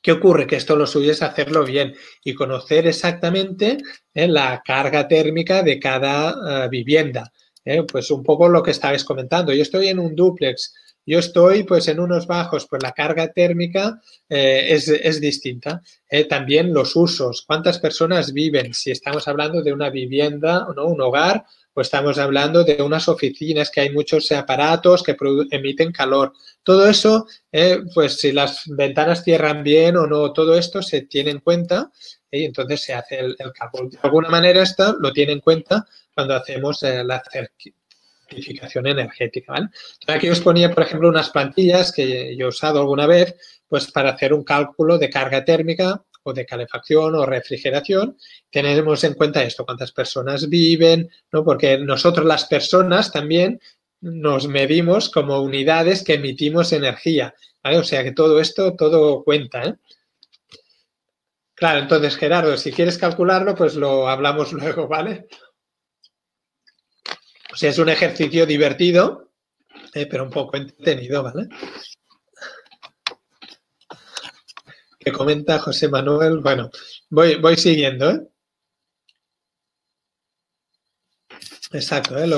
¿Qué ocurre? Que esto lo suyo es hacerlo bien y conocer exactamente la carga térmica de cada vivienda. ¿Eh? Pues un poco lo que estabais comentando. Yo estoy en un duplex, yo estoy pues en unos bajos, pues la carga térmica eh, es, distinta. ¿eh? también los usos, cuántas personas viven, si estamos hablando de una vivienda, ¿no? un hogar, pues estamos hablando de unas oficinas que hay muchos aparatos que emiten calor. Todo eso, pues si las ventanas cierran bien o no, todo esto se tiene en cuenta y entonces se hace el, el cálculo. De alguna manera esto lo tiene en cuenta cuando hacemos eh, la certificación energética. ¿vale? aquí os ponía, por ejemplo, unas plantillas que yo he usado alguna vez pues para hacer un cálculo de carga térmica o de calefacción o refrigeración. Tenemos en cuenta esto, cuántas personas viven, ¿no? porque nosotros las personas también nos medimos como unidades que emitimos energía. O sea que todo esto, todo cuenta. ¿eh? Claro, entonces Gerardo, si quieres calcularlo, pues lo hablamos [LAUGHS] luego, ¿vale? O sea, es un ejercicio divertido, eh, pero un poco entretenido, ¿vale? Que comenta José Manuel. Bueno, voy, voy siguiendo, ¿eh? Exacto, ¿eh?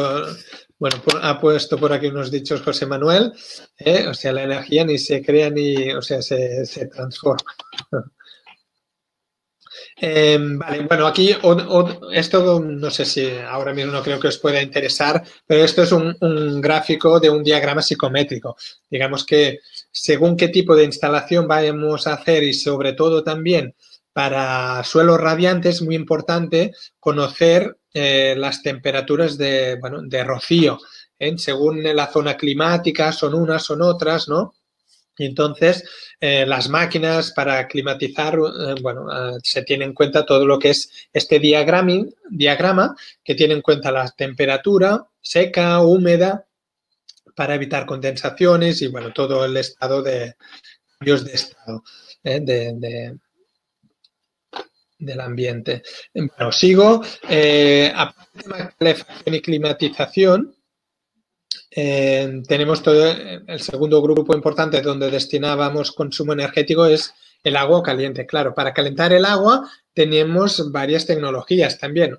bueno, ha puesto por aquí unos dichos José Manuel, ¿eh? o sea, la energía ni se crea ni, o sea, se, se transforma. Em, vale, bueno, aquí esto no sé si ahora mismo no creo que os pueda interesar, pero esto es un, gráfico de un diagrama psicométrico. Digamos que según qué tipo de instalación vayamos a hacer y sobre todo también para suelos radiantes es muy importante conocer eh, las temperaturas de, bueno, de rocío. ¿eh? Según la zona climática son unas, son otras, ¿no? Y entonces, eh, las máquinas para climatizar, eh, bueno, eh, se tiene en cuenta todo lo que es este diagrama, que tiene en cuenta la temperatura seca, húmeda, para evitar condensaciones y, bueno, todo el estado de cambios de estado del ambiente. Bueno, sigo. aparte de calefacción y climatización, tenemos todo el segundo grupo importante donde destinábamos consumo energético es el agua caliente. Claro, para calentar el agua tenemos varias tecnologías también,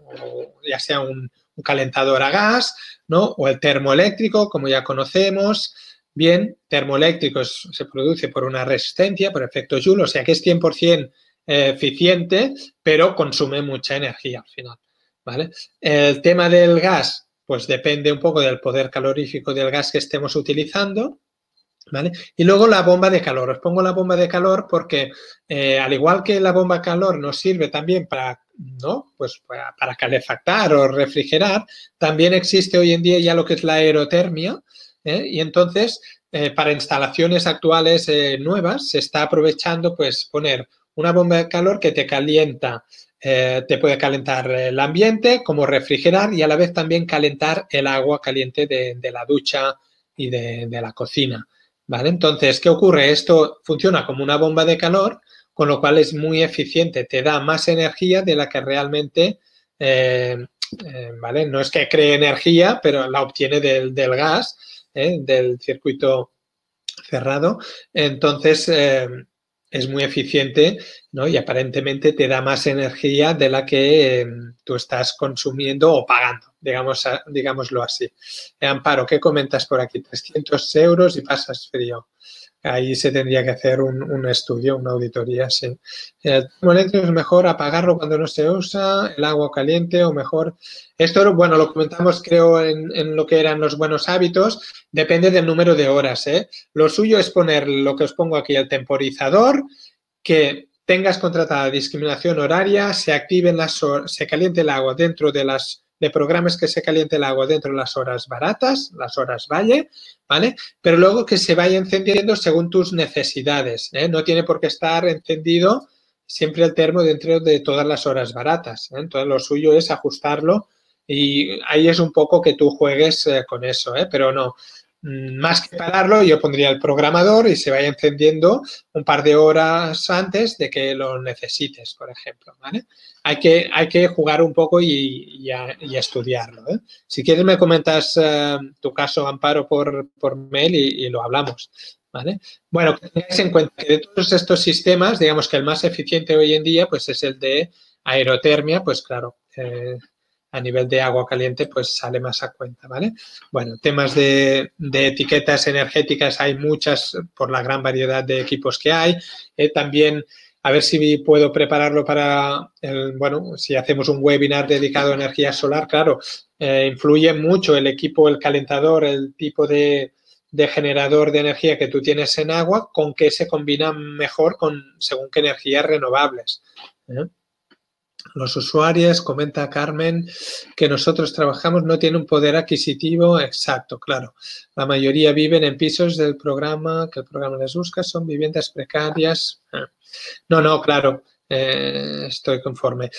ya sea un, calentador a gas, ¿no? O el termoeléctrico, como ya conocemos. Bien, termoeléctrico se produce por una resistencia, por efecto Joule, o sea que es 100% eh, eficiente, pero consume mucha energía al final. ¿vale? El tema del gas pues depende un poco del poder calorífico del gas que estemos utilizando. ¿Vale? Y luego la bomba de calor. Os pongo la bomba de calor porque eh, al igual que la bomba de calor nos sirve también para, ¿no? pues para, calefactar o refrigerar, también existe hoy en día ya lo que es la aerotermia. ¿eh? Y entonces, eh, para instalaciones actuales nuevas, se está aprovechando pues poner una bomba de calor que te calienta eh, te puede calentar el ambiente, como refrigerar y a la vez también calentar el agua caliente de, la ducha y de, la cocina. ¿Vale? Entonces, ¿qué ocurre? Esto funciona como una bomba de calor, con lo cual es muy eficiente, te da más energía de la que realmente, eh, eh, ¿vale? No es que cree energía, pero la obtiene del, gas, del circuito cerrado. Entonces, es muy eficiente ¿no? y aparentemente te da más energía de la que em, tú estás consumiendo o pagando, digamos, digámoslo así. Amparo, ¿qué comentas por aquí? 300 euros y pasas frío. Ahí se tendría que hacer un, estudio, una auditoría, sí. El termoeléctrico es mejor apagarlo cuando no se usa, el agua caliente o mejor... Esto, bueno, lo comentamos creo en, lo que eran los buenos hábitos, depende del número de horas. ¿eh? Lo suyo es poner lo que os pongo aquí, el temporizador, que tengas contratada discriminación horaria, se activen las se caliente el agua dentro de las de programas que se caliente el agua dentro de las horas baratas, las horas valle, ¿vale? Pero luego que se vaya encendiendo según tus necesidades, ¿eh? No tiene por qué estar encendido siempre el termo dentro de todas las horas baratas. ¿eh? Entonces, lo suyo es ajustarlo y ahí es un poco que tú juegues eh, con eso, ¿eh? Pero no, Mm, más que pararlo, yo pondría el programador y se vaya encendiendo un par de horas antes de que lo necesites, por ejemplo. ¿vale? Hay, que, jugar un poco y, estudiarlo. ¿eh? Si quieres me comentas eh, tu caso, Amparo, por, por mail y, lo hablamos. ¿Vale? Bueno, tengáis en cuenta que de todos estos sistemas, digamos que el más eficiente hoy en día pues es el de aerotermia, pues claro, eh, a nivel de agua caliente, pues sale más a cuenta, ¿vale? Bueno, temas de, etiquetas energéticas hay muchas por la gran variedad de equipos que hay. También, a ver si puedo prepararlo para, el, bueno, si hacemos un webinar dedicado a energía solar, claro, eh, influye mucho el equipo, el calentador, el tipo de, generador de energía que tú tienes en agua, con qué se combina mejor con según qué energías renovables. ¿eh? Los usuarios, comenta Carmen, que nosotros trabajamos no tienen un poder adquisitivo exacto, claro. La mayoría viven en pisos del programa que el programa les busca, son viviendas precarias. Ah. No, no, claro. eh, estoy conforme.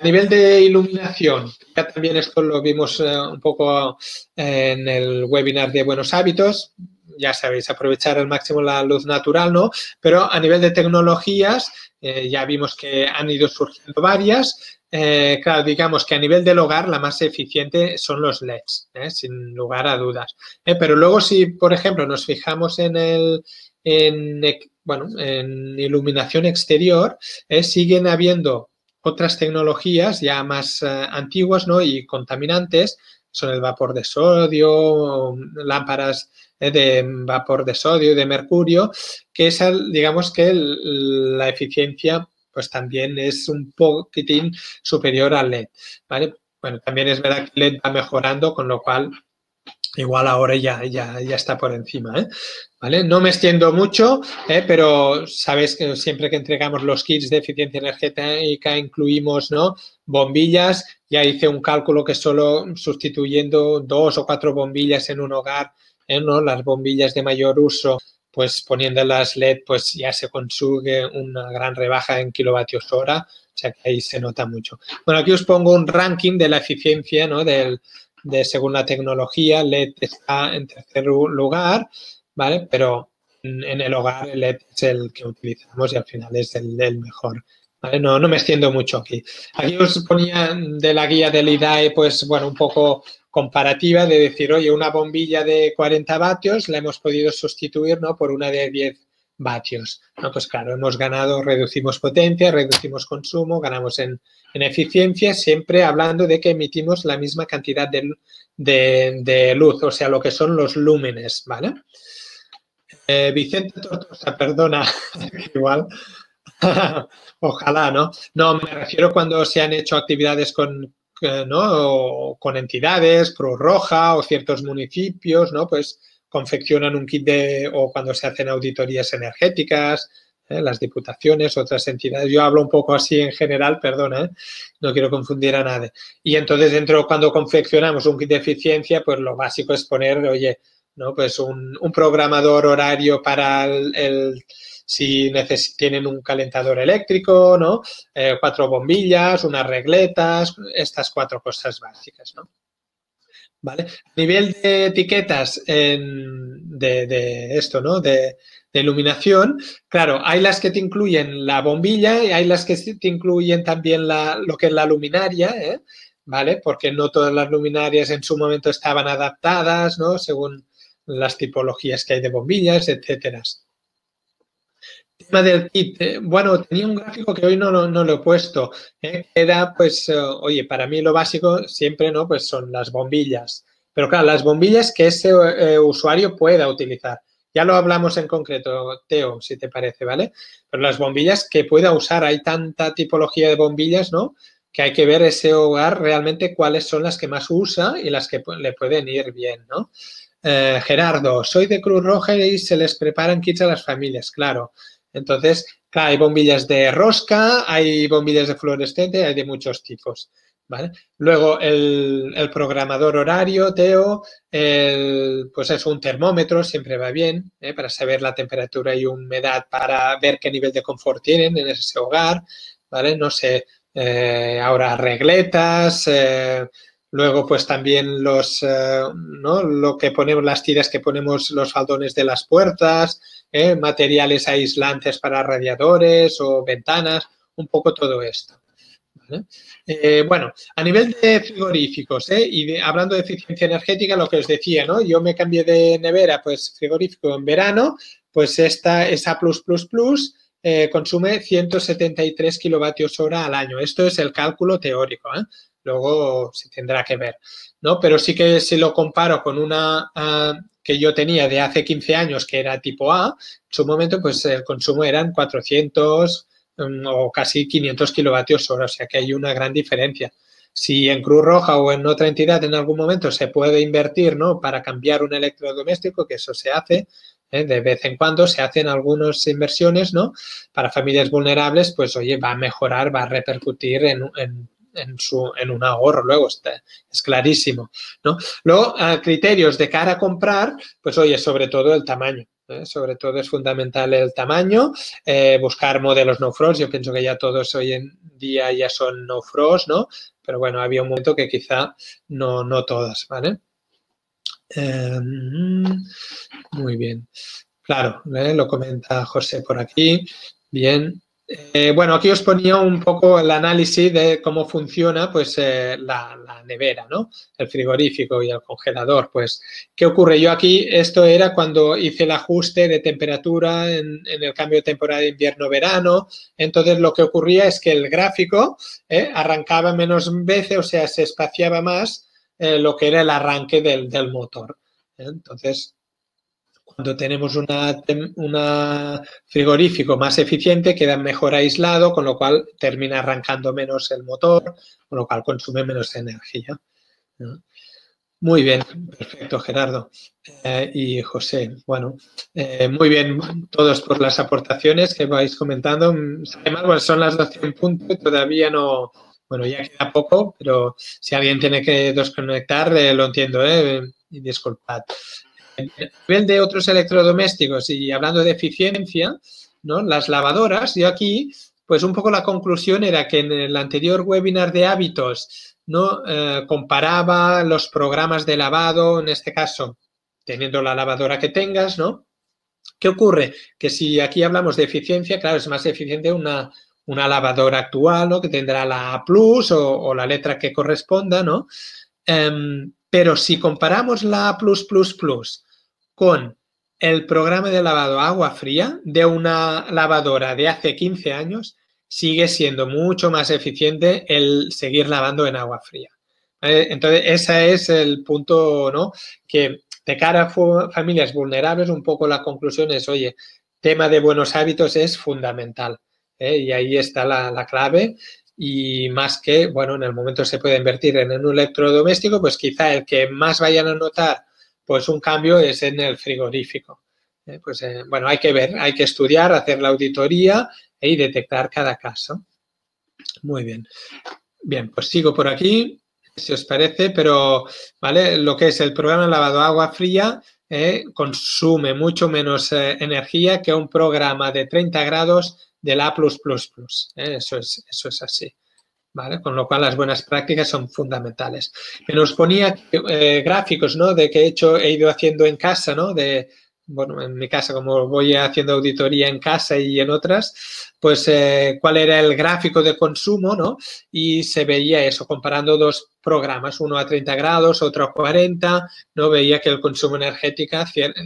A nivel de iluminación, ya también esto lo vimos eh, un poco en el webinar de Buenos Hábitos, ya sabéis, aprovechar al máximo la luz natural, ¿no? Pero a nivel de tecnologías, ya vimos que han ido surgiendo varias. claro, digamos que a nivel del hogar la más eficiente son los LEDs, sin lugar a dudas. pero luego si, por ejemplo, nos fijamos en el, en, bueno, en iluminación exterior, eh, siguen habiendo otras tecnologías ya más eh, antiguas ¿no? y contaminantes, son el vapor de sodio, lámparas eh, de vapor de sodio y de mercurio, que es, digamos que la eficiencia pues también es un poquitín superior al LED, ¿vale? Bueno, también es verdad que LED va mejorando, con lo cual igual ahora ya, ya, ya está por encima. ¿eh? ¿Vale? No me extiendo mucho, ¿eh? pero sabéis que siempre que entregamos los kits de eficiencia energética incluimos ¿no? bombillas. Ya hice un cálculo que solo sustituyendo dos o cuatro bombillas en un hogar, ¿eh? ¿no? las bombillas de mayor uso, pues poniendo las LED, pues ya se consigue una gran rebaja en kilovatios hora. O sea que ahí se nota mucho. Bueno, aquí os pongo un ranking de la eficiencia ¿no? del, de según la tecnología, LED está en tercer lugar, ¿vale? Pero en el hogar el LED es el que utilizamos y al final es el, mejor. ¿vale? No, no me extiendo mucho aquí. Aquí os ponía de la guía del IDAE, pues bueno, un poco comparativa de decir, oye, una bombilla de 40 vatios la hemos podido sustituir ¿no? por una de 10 vatios. ¿no? Pues claro, hemos ganado, reducimos potencia, reducimos consumo, ganamos en, eficiencia, siempre hablando de que emitimos la misma cantidad de, luz, o sea, lo que son los lúmenes, ¿vale? Eh, Vicente Tortosa, perdona, [LAUGHS] igual. [LAUGHS] Ojalá, ¿no? No, me refiero cuando se han hecho actividades con, eh, ¿no? con entidades, Cruz Roja o ciertos municipios, ¿no? Pues confeccionan un kit de, o cuando se hacen auditorías energéticas, ¿eh? las diputaciones, otras entidades. Yo hablo un poco así en general, perdona, ¿eh? no quiero confundir a nadie. Y entonces dentro, cuando confeccionamos un kit de eficiencia, pues lo básico es poner, oye, ¿no? Pues un, programador horario para el, si tienen un calentador eléctrico, ¿no? Eh, cuatro bombillas, unas regletas, estas cuatro cosas básicas, ¿no? ¿Vale? A nivel de etiquetas de, esto, ¿no? De, iluminación, claro, hay las que te incluyen la bombilla y hay las que te incluyen también lo que es la luminaria, ¿eh? ¿vale? Porque no todas las luminarias en su momento estaban adaptadas, ¿no? Según las tipologías que hay de bombillas, etcétera del kit, eh, bueno, tenía un gráfico que hoy no, no, lo he puesto. Eh, era, pues, eh, oye, para mí lo básico siempre, ¿no? Pues son las bombillas. Pero claro, las bombillas que ese usuario pueda utilizar. Ya lo hablamos en concreto, Teo, si te parece, ¿vale? Pero las bombillas que pueda usar, hay tanta tipología de bombillas, ¿no? Que hay que ver ese hogar realmente cuáles son las que más usa y las que le pueden ir bien, ¿no? Gerardo, soy de Cruz Roja y se les preparan kits a las familias, claro. Entonces, hay bombillas de rosca, hay bombillas de fluorescente, hay de muchos tipos. ¿Vale? Luego el, programador horario, Teo, pues es un termómetro, siempre va bien, ¿eh? para saber la temperatura y humedad, para ver qué nivel de confort tienen en ese hogar, ¿vale? No sé, eh, ahora regletas, eh, luego pues también los, ¿no? Lo que ponemos, las tiras que ponemos los faldones de las puertas, ¿eh? materiales aislantes para radiadores o ventanas, un poco todo esto. Eh, bueno, a nivel de frigoríficos, ¿eh? y hablando de eficiencia energética, lo que os decía, ¿no? Yo me cambié de nevera, pues frigorífico en verano, pues esta, esa plus plus plus consume 173 kilovatios hora al año. Esto es el cálculo teórico, luego se tendrá que ver, ¿no? Pero sí que si lo comparo con una ah, que yo tenía de hace 15 años, que era tipo A, en su momento pues el consumo eran 400 mm, o casi 500 kilovatios hora, o sea que hay una gran diferencia. Si en Cruz Roja o en otra entidad en algún momento se puede invertir ¿no? para cambiar un electrodoméstico, que eso se hace, ¿eh? de vez en cuando se hacen algunas inversiones, ¿no? Para familias vulnerables, pues oye, va a mejorar, va a repercutir en, en en, su, en un ahorro, luego está, es clarísimo, ¿no? Luego, criterios de cara a comprar, pues oye, sobre todo el tamaño, ¿eh? Sobre todo es fundamental el tamaño, eh, buscar modelos no frost. Yo pienso que ya todos hoy en día ya son no frost, ¿no? Pero bueno, había un momento que quizá no, no todas, ¿vale? Em, muy bien. Claro, ¿eh? lo comenta José por aquí. Bien. Eh, bueno, aquí os ponía un poco el análisis de cómo funciona pues, eh, la, nevera, ¿no? El frigorífico y el congelador. Pues, ¿qué ocurre? Yo aquí, esto era cuando hice el ajuste de temperatura en, el cambio de temporada de invierno-verano. Entonces, lo que ocurría es que el gráfico arrancaba menos veces, o sea, se espaciaba más lo que era el arranque del, del motor. Entonces, cuando tenemos una, frigorífico más eficiente, queda mejor aislado, con lo cual termina arrancando menos el motor, con lo cual consume menos energía. Muy bien, perfecto, Gerardo. Eh, y José, bueno, eh, muy bien, todos por las aportaciones que vais comentando. Además, son las 12 en punto y todavía no, bueno, ya queda poco, pero si alguien tiene que desconectar, eh, lo entiendo, ¿eh? Y disculpad. A nivel de otros electrodomésticos y hablando de eficiencia, ¿no? Las lavadoras, yo aquí, pues un poco la conclusión era que en el anterior webinar de hábitos, ¿no? Eh, comparaba los programas de lavado, en este caso, teniendo la lavadora que tengas, ¿no? ¿Qué ocurre? Que si aquí hablamos de eficiencia, claro, es más eficiente una, una lavadora actual, ¿no? Que tendrá la A plus o, la letra que corresponda, ¿no? Em, pero si comparamos la A con el programa de lavado agua fría de una lavadora de hace 15 años, sigue siendo mucho más eficiente el seguir lavando en agua fría. Entonces, ese es el punto, ¿no? Que de cara a familias vulnerables, un poco la conclusión es, oye, tema de buenos hábitos es fundamental. ¿Eh? Y ahí está la, la clave y más que, bueno, en el momento se puede invertir en un electrodoméstico, pues quizá el que más vayan a notar pues un cambio es en el frigorífico. Eh, pues eh, bueno, hay que ver, hay que estudiar, hacer la auditoría y detectar cada caso. Muy bien. Bien, pues sigo por aquí, si os parece, pero, ¿vale? Lo que es el programa lavado agua fría consume mucho menos energía que un programa de 30 grados del A+++. ¿eh? Eso, es, eso es así. ¿Vale? Con lo cual las buenas prácticas son fundamentales. Me nos ponía eh, gráficos, ¿no? De que he hecho, he ido haciendo en casa, ¿no? De, bueno, en mi casa, como voy haciendo auditoría en casa y en otras, pues eh, cuál era el gráfico de consumo, ¿no? Y se veía eso, comparando dos programas, uno a 30 grados, otro a 40, ¿no? Veía que el consumo energético,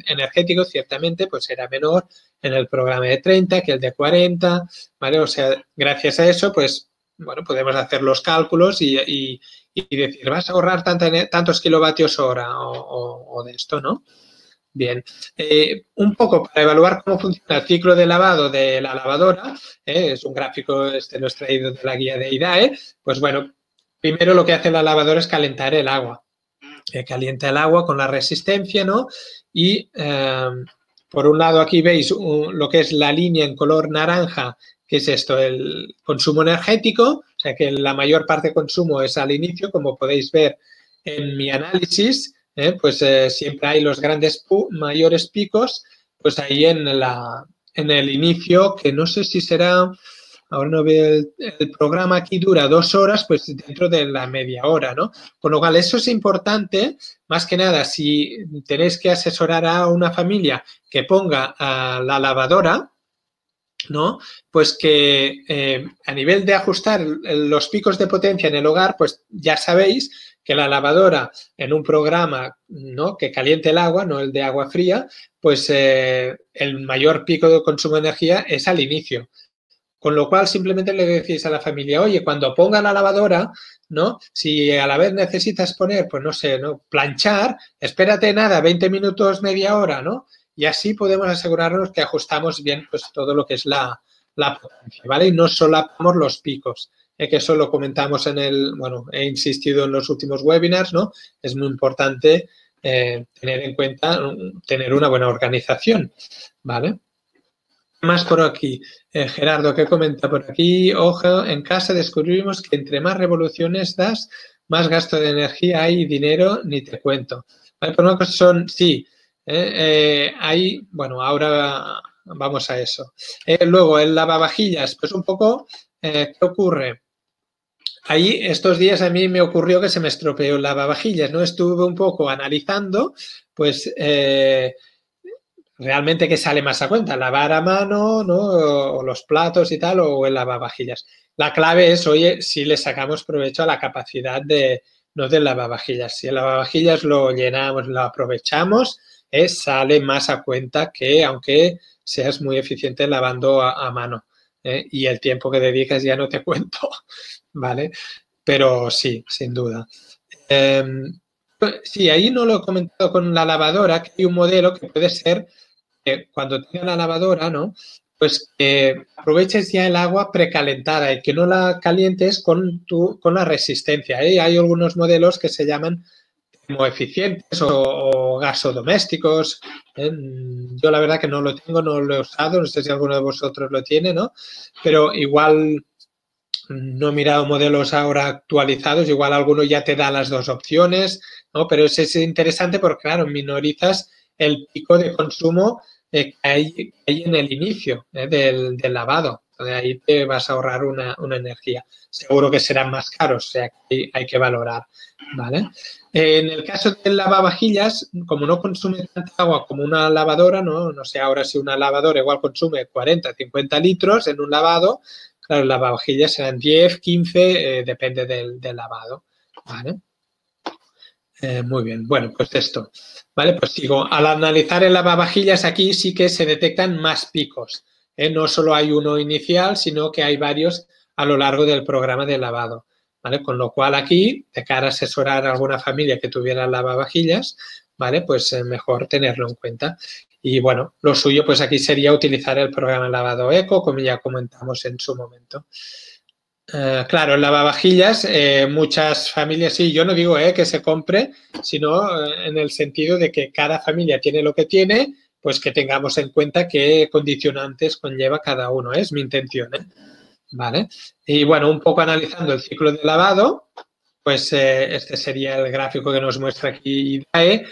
energético ciertamente pues era menor en el programa de 30 que el de 40, ¿vale? O sea, gracias a eso, pues, bueno, podemos hacer los cálculos y, decir, vas a ahorrar tantos kilovatios hora o de esto, ¿no? Bien, eh, un poco para evaluar cómo funciona el ciclo de lavado de la lavadora, eh, es un gráfico, este lo he traído de la guía de IDAE, pues bueno, primero lo que hace la lavadora es calentar el agua. Eh, calienta el agua con la resistencia, ¿no? Y por un lado aquí veis lo que es la línea en color naranja, que es esto, el consumo energético, o sea que la mayor parte de consumo es al inicio, como podéis ver en mi análisis, ¿eh? pues eh, siempre hay los grandes mayores picos, pues ahí en, la, en el inicio, que no sé si será, ahora no veo el, programa aquí dura dos horas, pues dentro de la media hora, ¿no? Con lo cual, eso es importante, más que nada, si tenéis que asesorar a una familia que ponga a la lavadora, ¿no? Pues que eh, a nivel de ajustar los picos de potencia en el hogar, pues ya sabéis que la lavadora en un programa ¿no? que caliente el agua, no el de agua fría, pues eh, el mayor pico de consumo de energía es al inicio. Con lo cual simplemente le decís a la familia, oye, cuando ponga la lavadora, ¿no? Si a la vez necesitas poner, pues no sé, ¿no? Planchar, espérate nada, 20 minutos, media hora, ¿no? Y así podemos asegurarnos que ajustamos bien pues todo lo que es la, la potencia, ¿vale? Y no solapamos los picos que eso lo comentamos en el, bueno, he insistido en los últimos webinars, ¿no? Es muy importante eh, tener en cuenta, tener una buena organización, ¿vale? Más por aquí. Eh, Gerardo, ¿qué comenta por aquí? Ojo, en casa descubrimos que entre más revoluciones das, más gasto de energía hay y dinero, ni te cuento. ¿Vale? Por una cosa son, sí, ahí, bueno, ahora vamos a eso. luego, el lavavajillas, pues un poco, ¿qué ocurre? Ahí estos días a mí me ocurrió que se me estropeó el lavavajillas, ¿no? Estuve un poco analizando, pues realmente que sale más a cuenta, lavar a mano, ¿no? O los platos y tal, o el lavavajillas. La clave es, oye, si le sacamos provecho a la capacidad de, no del lavavajillas. Si el lavavajillas lo llenamos, lo aprovechamos, eh, sale más a cuenta que aunque seas muy eficiente lavando a, mano. Eh, y el tiempo que dedicas ya no te [LAUGHS] cuento, ¿vale? Pero sí, sin duda. Em, sí, ahí no lo he comentado con la lavadora, que hay un modelo que puede ser cuando tenga la lavadora, ¿no? Pues que aproveches ya el agua precalentada y que no la calientes con, tu, con la resistencia. ¿eh? Hay algunos modelos que se llaman eficientes o, gasodomésticos. ¿eh? Yo la verdad que no lo tengo, no lo he usado, no sé si alguno de vosotros lo tiene, ¿no? Pero igual no he mirado modelos ahora actualizados, igual alguno ya te da las dos opciones, ¿no? Pero es, es interesante porque, claro, minorizas el pico de consumo que hay, en el inicio ¿eh? del, lavado. De ahí te vas a ahorrar una, energía. Seguro que serán más caros, o sea que hay, que valorar. ¿vale? En el caso del lavavajillas, como no consume tanta agua como una lavadora, ¿no? no sé ahora si una lavadora igual consume 40, 50 litros en un lavado, claro, las lavavajillas serán 10, 15, eh, depende del, lavado. ¿vale? Eh, muy bien, bueno, pues esto. Vale, pues sigo. Al analizar el lavavajillas aquí sí que se detectan más picos. ¿eh? No solo hay uno inicial, sino que hay varios a lo largo del programa de lavado. ¿Vale? Con lo cual aquí, de cara a asesorar a alguna familia que tuviera lavavajillas, ¿vale? Pues es mejor tenerlo en cuenta. Y bueno, lo suyo pues aquí sería utilizar el programa lavado eco, como ya comentamos en su momento. Eh, claro, el lavavajillas, eh, muchas familias, sí, yo no digo eh, que se compre, sino en el sentido de que cada familia tiene lo que tiene, pues que tengamos en cuenta qué condicionantes conlleva cada uno, es mi intención. ¿Vale? Y bueno, un poco analizando el ciclo de lavado, pues este sería el gráfico que nos muestra aquí IDAE,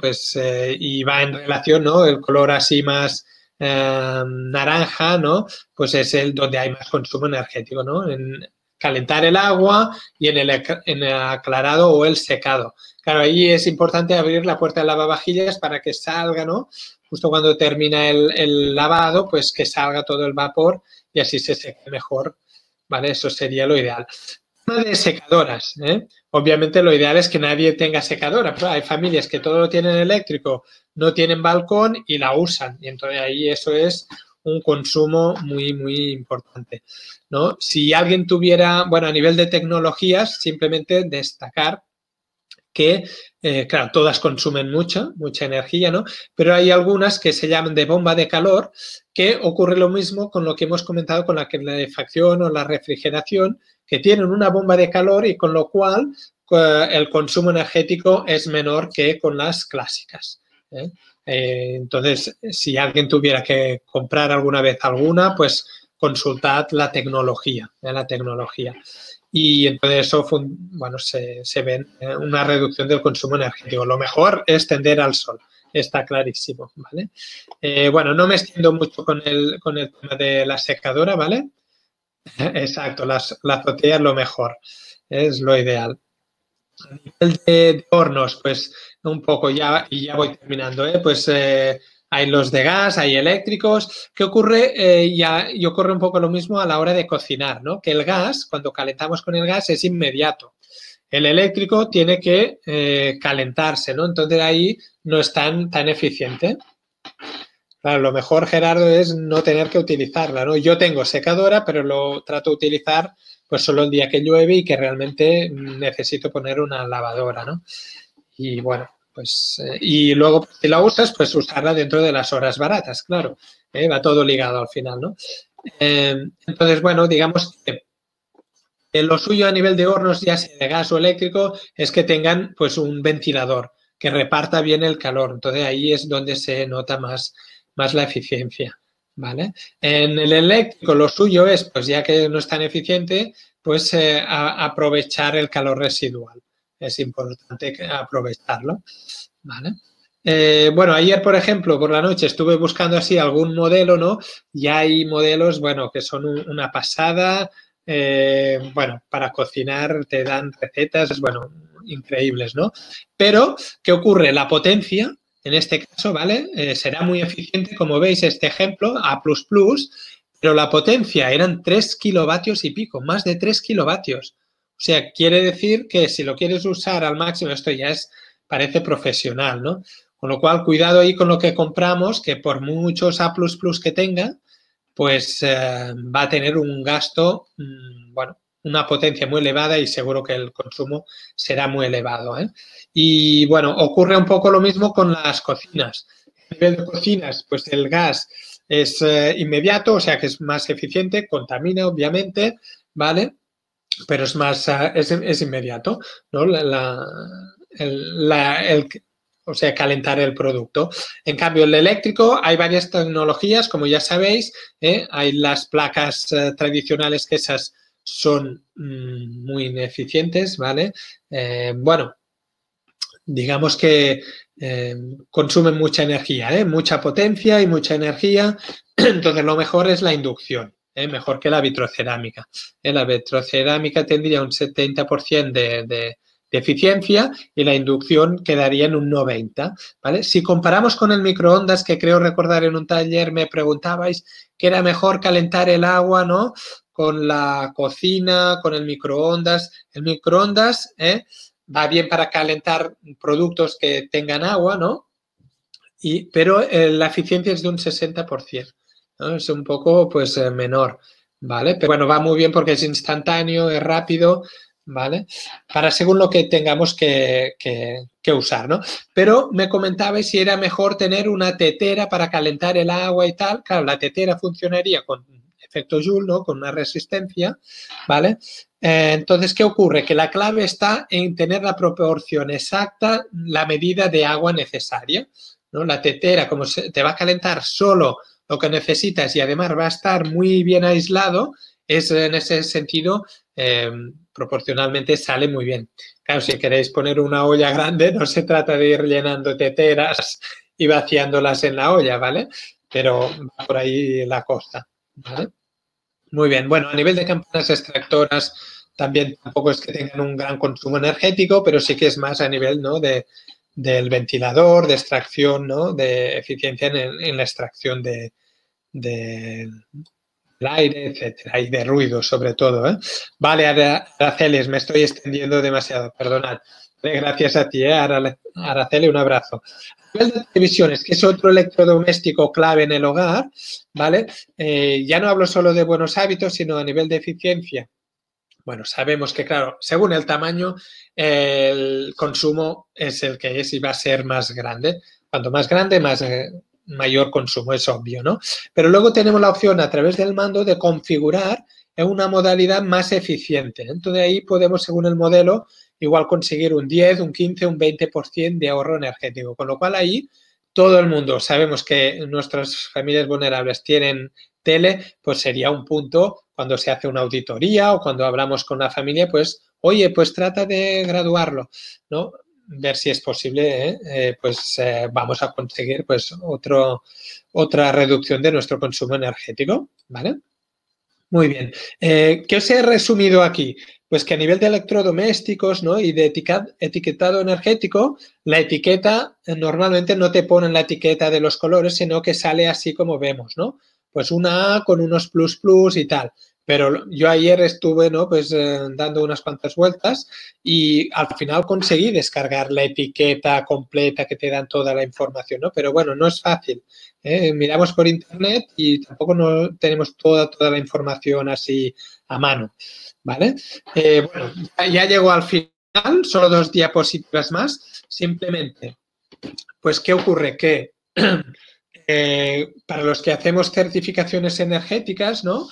pues, y va en relación, ¿no? El color así más Em, naranja, ¿no? Pues es el donde hay más consumo energético, ¿no? En calentar el agua y en el, en el aclarado o el secado. Claro, ahí es importante abrir la puerta del lavavajillas para que salga, ¿no? Justo cuando termina el, lavado, pues que salga todo el vapor y así se seque mejor, ¿vale? Eso sería lo ideal. De secadoras, ¿eh? Obviamente lo ideal es que nadie tenga secadora, pero hay familias que todo lo tienen eléctrico no tienen balcón y la usan. Y entonces ahí eso es un consumo muy, muy importante. ¿no? Si alguien tuviera, bueno, a nivel de tecnologías, simplemente destacar que, eh, claro, todas consumen mucha, mucha energía, ¿no? Pero hay algunas que se llaman de bomba de calor, que ocurre lo mismo con lo que hemos comentado con la calefacción o la refrigeración, que tienen una bomba de calor y con lo cual eh, el consumo energético es menor que con las clásicas. ¿eh? Entonces, si alguien tuviera que comprar alguna vez alguna, pues consultad la tecnología, la tecnología. Y entonces eso, bueno, se, ve una reducción del consumo energético. Lo mejor es tender al sol, está clarísimo, ¿vale? bueno, no me extiendo mucho con el, con el tema de la secadora, ¿vale? [LAUGHS] Exacto, las, la azotea es lo mejor, es lo ideal. A nivel de hornos, pues un poco ya, y ya voy terminando, ¿eh? pues eh, hay los de gas, hay eléctricos. ¿Qué ocurre? Eh, ya, y ocurre un poco lo mismo a la hora de cocinar, ¿no? Que el gas, cuando calentamos con el gas, es inmediato. El eléctrico tiene que eh, calentarse, ¿no? Entonces ahí no es tan, tan eficiente. Claro, lo mejor, Gerardo, es no tener que utilizarla, ¿no? Yo tengo secadora, pero lo trato de utilizar pues solo el día que llueve y que realmente necesito poner una lavadora, ¿no? Y bueno, pues, eh, y luego si la usas, pues usarla dentro de las horas baratas, claro. ¿eh? va todo ligado al final, ¿no? Eh, entonces, bueno, digamos que lo suyo a nivel de hornos, ya sea de gas o eléctrico, es que tengan pues un ventilador que reparta bien el calor. Entonces ahí es donde se nota más, más la eficiencia. ¿Vale? En el eléctrico lo suyo es, pues ya que no es tan eficiente, pues aprovechar el calor residual es importante aprovecharlo. Eh, bueno, ayer, por ejemplo, por la noche estuve buscando así algún modelo, ¿no? Y hay modelos, bueno, que son una pasada. Eh, bueno, para cocinar te dan recetas, bueno, increíbles, ¿no? Pero, ¿qué ocurre? La potencia, en este caso, ¿vale? Eh, será muy eficiente, como veis, este ejemplo, A++, pero la potencia eran 3 kilovatios y pico, más de 3 kilovatios. O sea, quiere decir que si lo quieres usar al máximo, esto ya es, parece profesional, ¿no? Con lo cual, cuidado ahí con lo que compramos, que por muchos A++ que tenga, pues eh, va a tener un gasto, mm, bueno, una potencia muy elevada y seguro que el consumo será muy elevado. ¿eh? Y bueno, ocurre un poco lo mismo con las cocinas. A nivel de cocinas, pues el gas es eh, inmediato, o sea que es más eficiente, contamina obviamente, ¿vale? Pero es más, es, inmediato, ¿no? La, el, o sea, calentar el producto. En cambio, el eléctrico hay varias tecnologías, como ya sabéis, ¿eh? hay las placas eh, tradicionales que esas son mm, muy ineficientes, ¿vale? Eh, bueno, digamos que consumen mucha energía, mucha potencia y mucha energía, [CLEARS THROAT] entonces lo mejor es la inducción. Mejor que la vitrocerámica. La vitrocerámica tendría un 70% de de eficiencia y la inducción quedaría en un 90, ¿vale? Si comparamos con el microondas, que creo recordar en un taller me preguntabais que era mejor calentar el agua, ¿no? Con la cocina, con el microondas. El microondas ¿eh? va bien para calentar productos que tengan agua, ¿no? Y, pero eh, la eficiencia es de un 60%, Es un poco, pues, eh, menor, ¿vale? Pero bueno, va muy bien porque es instantáneo, es rápido, ¿vale? Para según lo que tengamos que, usar, ¿no? Pero me comentabais si era mejor tener una tetera para calentar el agua y tal. Claro, la tetera funcionaría con efecto Joule, ¿no? Con una resistencia, ¿vale? Eh, entonces, ¿qué ocurre? Que la clave está en tener la proporción exacta, la medida de agua necesaria, ¿no? La tetera, como te va a calentar solo lo que necesitas y además va a estar muy bien aislado, es en ese sentido eh, proporcionalmente sale muy bien. Claro, si queréis poner una olla grande, no se trata de ir llenando teteras y vaciándolas en la olla, ¿vale? Pero va por ahí la ¿vale? Muy bien. Bueno, a nivel de campanas extractoras, también tampoco es que tengan un gran consumo energético, pero sí que es más a nivel ¿no? de, del ventilador, de extracción, ¿no? de eficiencia en, la extracción de, el aire, etcétera, y de ruido sobre todo. ¿eh? Vale, Araceli, me estoy extendiendo demasiado, perdonad. Gracias a ti, ¿eh? Araceli, un abrazo. A nivel de televisiones, que es otro electrodoméstico clave en el hogar, ¿vale? Eh, ya no hablo solo de buenos hábitos, sino a nivel de eficiencia. Bueno, sabemos que, claro, según el tamaño, el consumo es el que es y va a ser más grande. Cuanto más grande, más, eh, mayor consumo, es obvio, ¿no? Pero luego tenemos la opción a través del mando de configurar una modalidad más eficiente. Entonces ahí podemos, según el modelo, igual conseguir un 10, un 15, un 20% de ahorro energético. Con lo cual ahí todo el mundo sabemos que nuestras familias vulnerables tienen tele, pues sería un punto cuando se hace una auditoría o cuando hablamos con la familia, pues, oye, pues trata de graduarlo, ¿no? ver si es posible, ¿eh? Eh, pues eh, vamos a conseguir pues otro, otra reducción de nuestro consumo energético, ¿vale? Muy bien. ¿Qué os he resumido aquí? Pues que a nivel de electrodomésticos ¿no? y de etiquetado energético, la etiqueta normalmente no te ponen la etiqueta de los colores, sino que sale así como vemos, ¿no? Pues una A con unos plus plus y tal. Pero yo ayer estuve, ¿no? Pues eh, dando unas cuantas vueltas y al final conseguí descargar la etiqueta completa que te dan toda la información, ¿no? Pero bueno, no es fácil. ¿eh? Miramos por internet y tampoco no tenemos toda, toda la información así a mano, ¿vale? Eh, bueno, ya llegó al final, solo dos diapositivas más. Simplemente, pues, ¿qué ocurre? Que [CLEARS THROAT] para los que hacemos certificaciones energéticas, ¿no?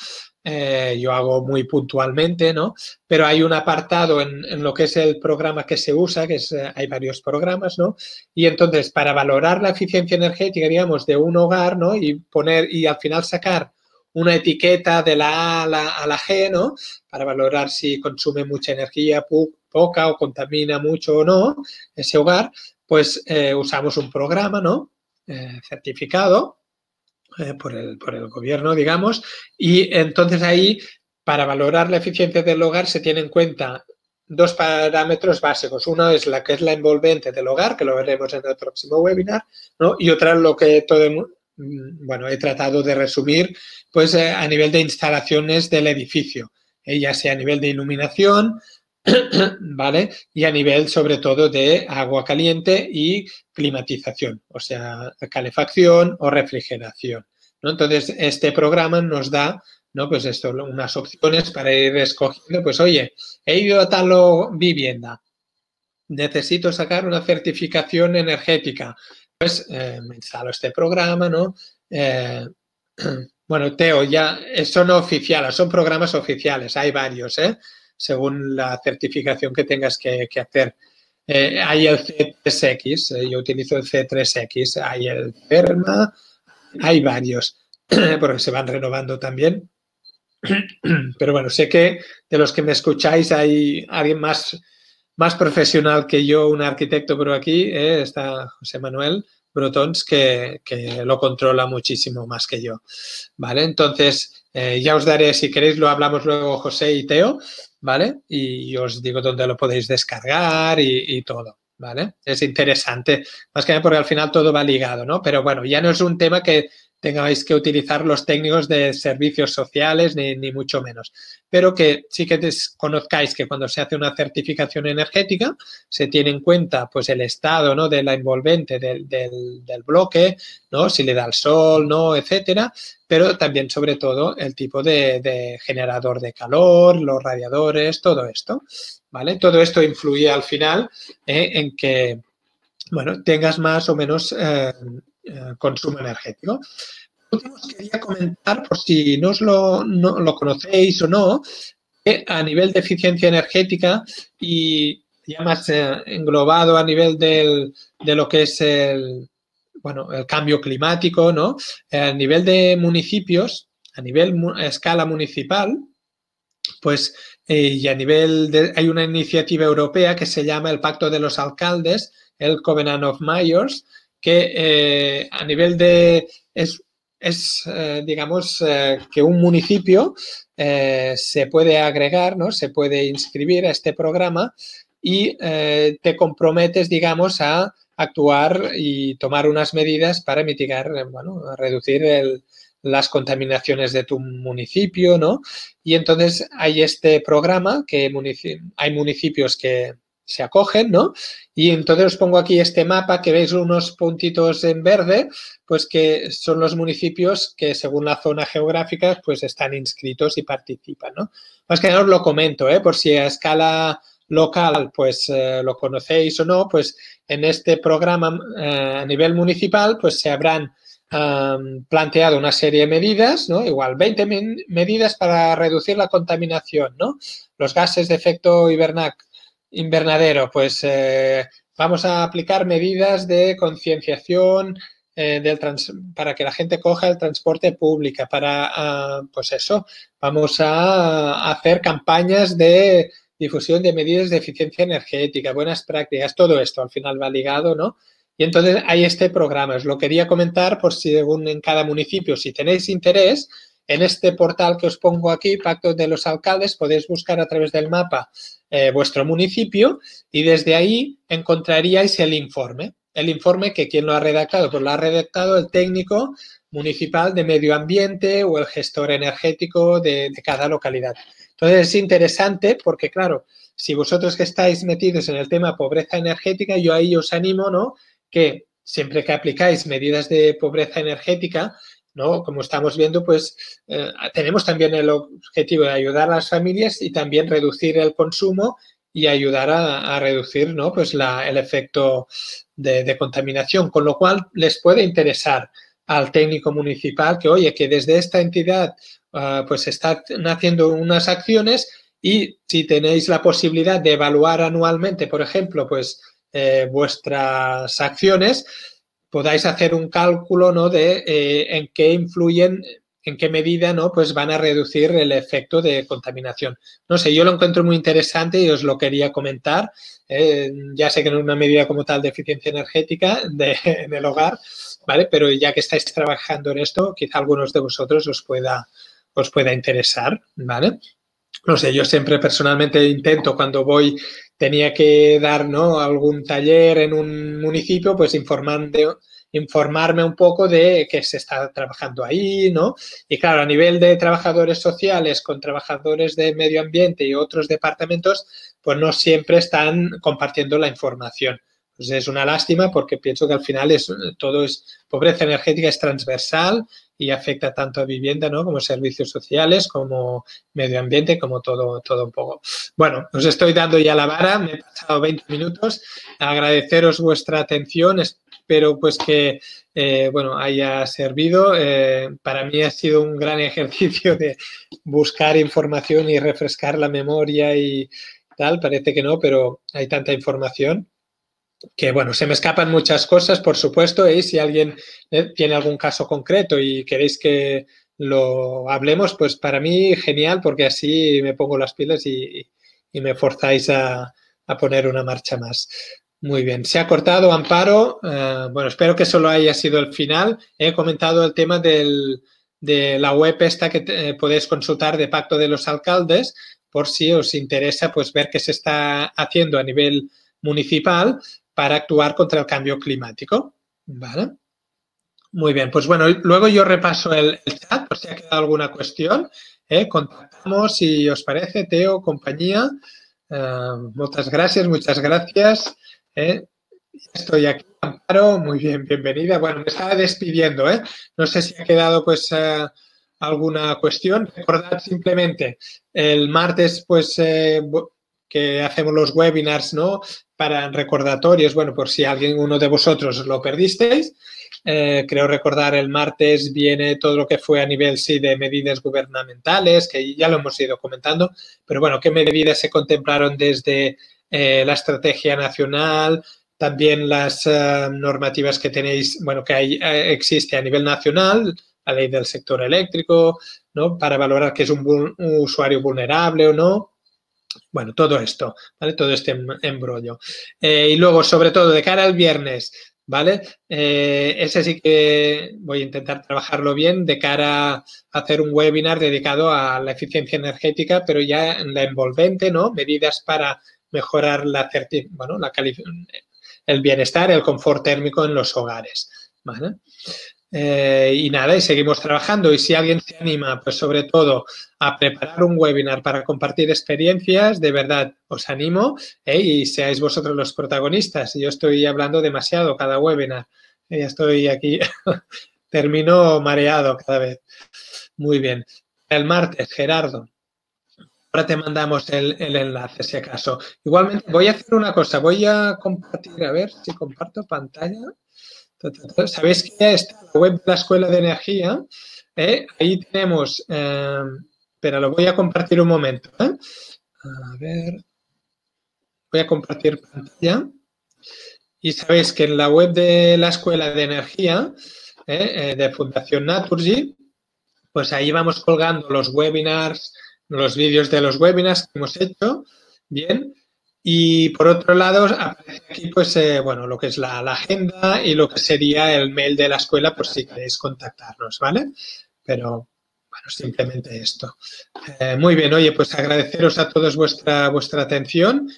Eh, yo hago muy puntualmente, ¿no? Pero hay un apartado en, lo que es el programa que se usa, que es, eh, hay varios programas, ¿no? Y entonces, para valorar la eficiencia energética, digamos, de un hogar, ¿no? Y poner, y al final sacar una etiqueta de la A a la, G, ¿no? Para valorar si consume mucha energía, poca o contamina mucho o no ese hogar, pues eh, usamos un programa, ¿no? Certificado eh, por, el, por el gobierno, digamos, y entonces ahí, para valorar la eficiencia del hogar, se tiene en cuenta dos parámetros básicos. Uno es la que es la envolvente del hogar, que lo veremos en el próximo webinar, ¿no? Y otra lo que todo, mm, bueno, he tratado de resumir, pues eh, a nivel de instalaciones del edificio, eh, ya sea a nivel de iluminación, [COUGHS] ¿vale? Y a nivel sobre todo de agua caliente y climatización, o sea, calefacción o refrigeración. ¿no? Entonces, este programa nos da ¿no? Pues esto, unas opciones para ir escogiendo, pues oye, he ido a tal vivienda, necesito sacar una certificación energética, pues eh, me instalo este programa, ¿no? Eh, [CLEARS THROAT] bueno, Teo, ya son oficiales, son programas oficiales, hay varios, ¿eh? Según la certificación que tengas que, hacer. hay el C3X, yo utilizo el C3X, hay el PERMA, hay varios, [CLEARS THROAT] porque se van renovando también. [CLEARS THROAT] Pero bueno, sé que de los que me escucháis hay alguien más, más profesional que yo, un arquitecto por aquí, eh, está José Manuel Brotons, que, lo controla muchísimo más que yo. ¿Vale? Entonces, eh, ya os daré, si queréis, lo hablamos luego José y Teo, ¿vale? Y os digo dónde lo podéis descargar y, y todo. ¿Vale? Es interesante, más que nada porque al final todo va ligado, ¿no? Pero bueno, ya no es un tema que tengáis que utilizar los técnicos de servicios sociales, ni, mucho menos. Pero que sí que conozcáis que cuando se hace una certificación energética se tiene en cuenta pues el estado ¿no? de la envolvente del, bloque, ¿no? si le da el sol, ¿no? etcétera, pero también sobre todo el tipo de, generador de calor, los radiadores, todo esto. ¿vale? Todo esto influye al final ¿eh? en que bueno, tengas más o menos eh, eh, consumo energético. os quería comentar, por si no, os lo, conocéis o no, que a nivel de eficiencia energética y ya más eh, englobado a nivel del, de lo que es el, bueno, el cambio climático, ¿no? A nivel de municipios, a nivel a escala municipal, pues eh, y a nivel de, hay una iniciativa europea que se llama el Pacto de los Alcaldes, el Covenant of Mayors, que eh, a nivel de... es, eh, digamos, eh, que un municipio se puede agregar, ¿no? Se puede inscribir a este programa y te comprometes, digamos, a actuar y tomar unas medidas para mitigar, bueno, reducir las contaminaciones de tu municipio, ¿no? Y entonces hay este programa que hay municipios que, se acogen, ¿no? Y entonces os pongo aquí este mapa que veis unos puntitos en verde, pues que son los municipios que según la zona geográfica pues están inscritos y participan, ¿no? Más que nada os lo comento, ¿eh? Por si a escala local pues eh, lo conocéis o no, pues en este programa eh, a nivel municipal pues se habrán planteado una serie de medidas, ¿no? Igual 20 medidas para reducir la contaminación, ¿no? Los gases de efecto invernadero invernadero, pues eh, vamos a aplicar medidas de concienciación eh, para que la gente coja el transporte público, para, ah, pues eso, vamos a hacer campañas de difusión de medidas de eficiencia energética, buenas prácticas, todo esto al final va ligado, ¿no? Y entonces hay este programa, os lo quería comentar por si según en cada municipio, si tenéis interés, en este portal que os pongo aquí, Pacto de los Alcaldes, podéis buscar a través del mapa eh, vuestro municipio y desde ahí encontraríais el informe. El informe que quien lo ha redactado, pues lo ha redactado el técnico municipal de medio ambiente o el gestor energético de, cada localidad. Entonces es interesante porque, claro, si vosotros que estáis metidos en el tema pobreza energética, yo ahí os animo, ¿no? Que siempre que aplicáis medidas de pobreza energética, ¿no? Como estamos viendo, pues eh, tenemos también el objetivo de ayudar a las familias y también reducir el consumo y ayudar a, reducir ¿no? pues el efecto de, contaminación, con lo cual les puede interesar al técnico municipal que, oye, que desde esta entidad uh, pues están haciendo unas acciones y si tenéis la posibilidad de evaluar anualmente, por ejemplo, pues eh, vuestras acciones, podáis hacer un cálculo ¿no? de eh, en qué influyen en qué medida ¿no? pues van a reducir el efecto de contaminación. No sé, yo lo encuentro muy interesante y os lo quería comentar. Eh, ya sé que no es una medida como tal de eficiencia energética de, [LAUGHS] en el hogar, ¿vale? Pero ya que estáis trabajando en esto, quizá algunos de vosotros os pueda, os pueda interesar, ¿vale? No sé, yo siempre personalmente intento cuando voy, tenía que dar ¿no? algún taller en un municipio, pues informando informarme un poco de qué se está trabajando ahí, ¿no? Y claro, a nivel de trabajadores sociales con trabajadores de medio ambiente y otros departamentos, pues no siempre están compartiendo la información. Pues es una lástima porque pienso que al final es, todo es, pobreza energética es transversal y afecta tanto a vivienda, ¿no? Como servicios sociales, como medio ambiente, como todo, todo un poco. Bueno, os estoy dando ya la vara, me he pasado 20 minutos. Agradeceros vuestra atención espero pues que eh, bueno, haya servido. Eh, para mí ha sido un gran [LAUGHS] ejercicio de buscar información y refrescar la memoria y tal. Parece que no, pero hay tanta información que, bueno, se me escapan muchas cosas, por supuesto, y si alguien eh, tiene algún caso concreto y queréis que lo hablemos, pues para mí genial, porque así me pongo las pilas y, me forzáis a, a poner una marcha más. Muy bien, se ha cortado Amparo. Eh, bueno, espero que solo haya sido el final. He comentado el tema del, de la web esta que eh, podéis consultar de Pacto de los Alcaldes por si os interesa pues ver qué se está haciendo a nivel municipal para actuar contra el cambio climático. ¿Vale? Muy bien, pues bueno, luego yo repaso el, chat por si ha quedado alguna cuestión. ¿eh? Contactamos si os parece, Teo, compañía. muchas gracias, muchas gracias. ¿eh? Estoy aquí, Amparo, muy bien, bienvenida. Bueno, me estaba despidiendo, ¿eh? No sé si ha quedado pues eh, alguna cuestión. Recordad simplemente el martes, pues eh, que hacemos los webinars, ¿no? Para recordatorios, bueno, por si alguien, uno de vosotros lo perdisteis. creo recordar el martes viene todo lo que fue a nivel, sí, de medidas gubernamentales, que ya lo hemos ido comentando, pero bueno, qué medidas se contemplaron desde eh, la estrategia nacional, también las eh, normativas que tenéis, bueno, que hay, eh, existe a nivel nacional, la ley del sector eléctrico, ¿no? Para valorar que es un, usuario vulnerable o no. Bueno, todo esto, ¿vale? Todo este em, embrollo. y luego, sobre todo, de cara al viernes, ¿vale? ese sí que voy a intentar trabajarlo bien de cara a hacer un webinar dedicado a la eficiencia energética, pero ya en la envolvente, ¿no? Medidas para mejorar la, bueno, la el bienestar, el confort térmico en los hogares. Eh, y nada, y seguimos trabajando. Y si alguien se anima, pues sobre todo a preparar un webinar para compartir experiencias, de verdad os animo ¿eh? y seáis vosotros los protagonistas. Yo estoy hablando demasiado cada webinar. Ya estoy aquí, [LAUGHS] termino mareado cada vez. Muy bien. El martes, Gerardo. Ahora te mandamos el, enlace, si acaso. Igualmente, voy a hacer una cosa. Voy a compartir, a ver si comparto pantalla. Sabéis que está la web de la Escuela de Energía. ¿eh? Ahí tenemos, eh, pero lo voy a compartir un momento. ¿eh? A ver, voy a compartir pantalla. Y sabéis que en la web de la Escuela de Energía de Fundación Naturgy, pues ahí vamos colgando los webinars, los vídeos de los webinars que hemos hecho, bien. Y por otro lado, aparece aquí, pues, eh, bueno, lo que es la, agenda y lo que sería el mail de la escuela, por si queréis contactarnos, ¿vale? Pero, bueno, simplemente esto. Eh, muy bien, oye, pues agradeceros a todos vuestra, vuestra atención.